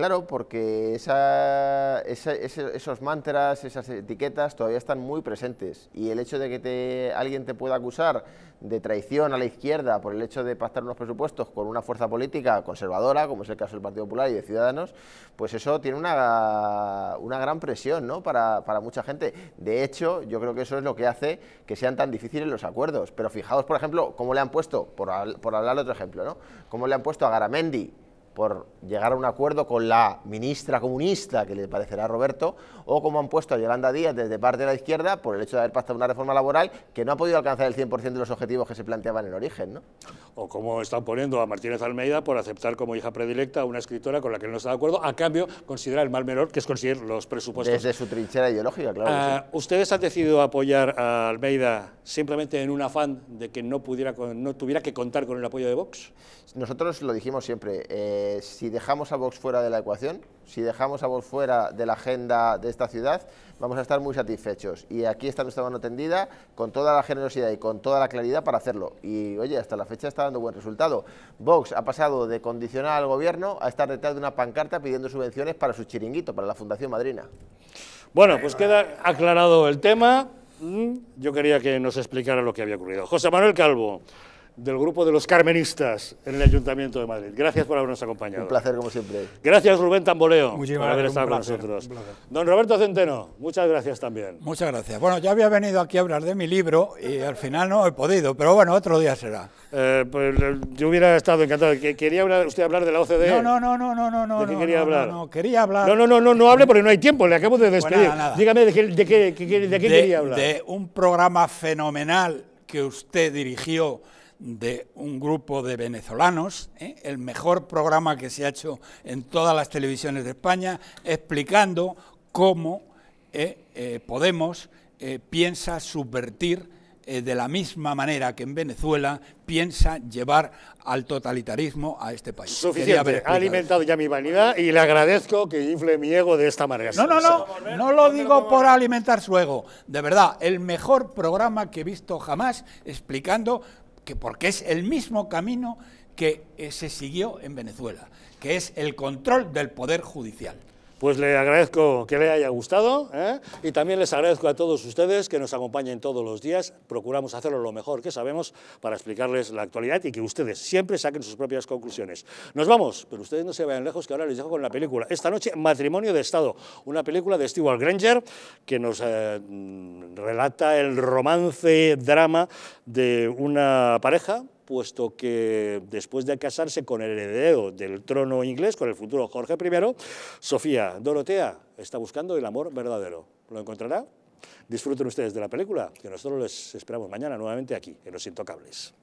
Claro, porque esa- esa- esos mantras, esas etiquetas todavía están muy presentes. Y el hecho de que te- alguien te pueda acusar de traición a la izquierda por el hecho de pactar unos presupuestos con una fuerza política conservadora, como es el caso del Partido Popular y de Ciudadanos, pues eso tiene una, una gran presión ¿no? para, para mucha gente. De hecho, yo creo que eso es lo que hace que sean tan difíciles los acuerdos. Pero fijaos, por ejemplo, cómo le han puesto, por, por hablar de otro ejemplo, ¿no? cómo le han puesto a Garamendi por llegar a un acuerdo con la ministra comunista, que le parecerá a Roberto, o como han puesto a Yolanda Díaz desde parte de la izquierda por el hecho de haber pactado una reforma laboral que no ha podido alcanzar el 100% de los objetivos que se planteaban en origen. ¿no? O como están poniendo a Martínez Almeida por aceptar como hija predilecta a una escritora con la que él no está de acuerdo, a cambio considera el mal menor, que es conseguir los presupuestos. Desde su trinchera ideológica, claro. sí. Ah, ¿Ustedes han decidido apoyar a Almeida simplemente en un afán de que no, pudiera, no tuviera que contar con el apoyo de Vox? Nosotros lo dijimos siempre, eh, si dejamos a Vox fuera de la ecuación, si dejamos a Vox fuera de la agenda de esta ciudad, vamos a estar muy satisfechos. Y aquí está nuestra mano tendida, con toda la generosidad y con toda la claridad para hacerlo. Y oye, hasta la fecha está dando buen resultado. Vox ha pasado de condicionar al gobierno a estar detrás de una pancarta pidiendo subvenciones para su chiringuito, para la Fundación Madrina. Bueno, pues queda aclarado el tema. Mm, Yo quería que nos explicara lo que había ocurrido. José Manuel Calvo, del grupo de los carmenistas en el Ayuntamiento de Madrid. Gracias por habernos acompañado. Un placer, como siempre. Gracias, Rubén Tamboleo, Muchísimas por haber gracias, estado con nosotros. Don Roberto Centeno, muchas gracias también. Muchas gracias. Bueno, ya había venido aquí a hablar de mi libro y al final no he podido, pero bueno, otro día será. Eh, pues, eh, yo hubiera estado encantado. Que- ¿Quería hablar- usted hablar de la OCDE? No, no, no, no, no, no, no. ¿De qué no, quería no, hablar? No, no, quería hablar No, no, no, no, no hable porque no hay tiempo, le acabo de despedir. nada, nada. Dígame de qué, de qué- de qué de, quería hablar. de un programa fenomenal que usted dirigió de un grupo de venezolanos, ¿eh? el mejor programa que se ha hecho en todas las televisiones de España, explicando cómo eh, eh, Podemos piensa subvertir de la misma manera que en Venezuela, piensa llevar al totalitarismo a este país. Suficiente, ha alimentado ya mi vanidad y le agradezco que infle mi ego de esta manera. No, no, no, no lo digo por alimentar su ego. De verdad, el mejor programa que he visto jamás explicando que porque es el mismo camino que eh, se siguió en Venezuela, que es el control del poder judicial. Pues le agradezco que le haya gustado ¿eh? y también les agradezco a todos ustedes que nos acompañen todos los días. Procuramos hacerlo lo mejor que sabemos para explicarles la actualidad y que ustedes siempre saquen sus propias conclusiones. Nos vamos, pero ustedes no se vayan lejos que ahora les dejo con la película. Esta noche, Matrimonio de Estado, una película de Stewart Granger que nos eh, relata el romance, drama de una pareja puesto que después de casarse con el heredero del trono inglés, con el futuro Jorge I, Sofía Dorotea está buscando el amor verdadero. ¿Lo encontrará? Disfruten ustedes de la película, que nosotros les esperamos mañana nuevamente aquí, en Los Intocables.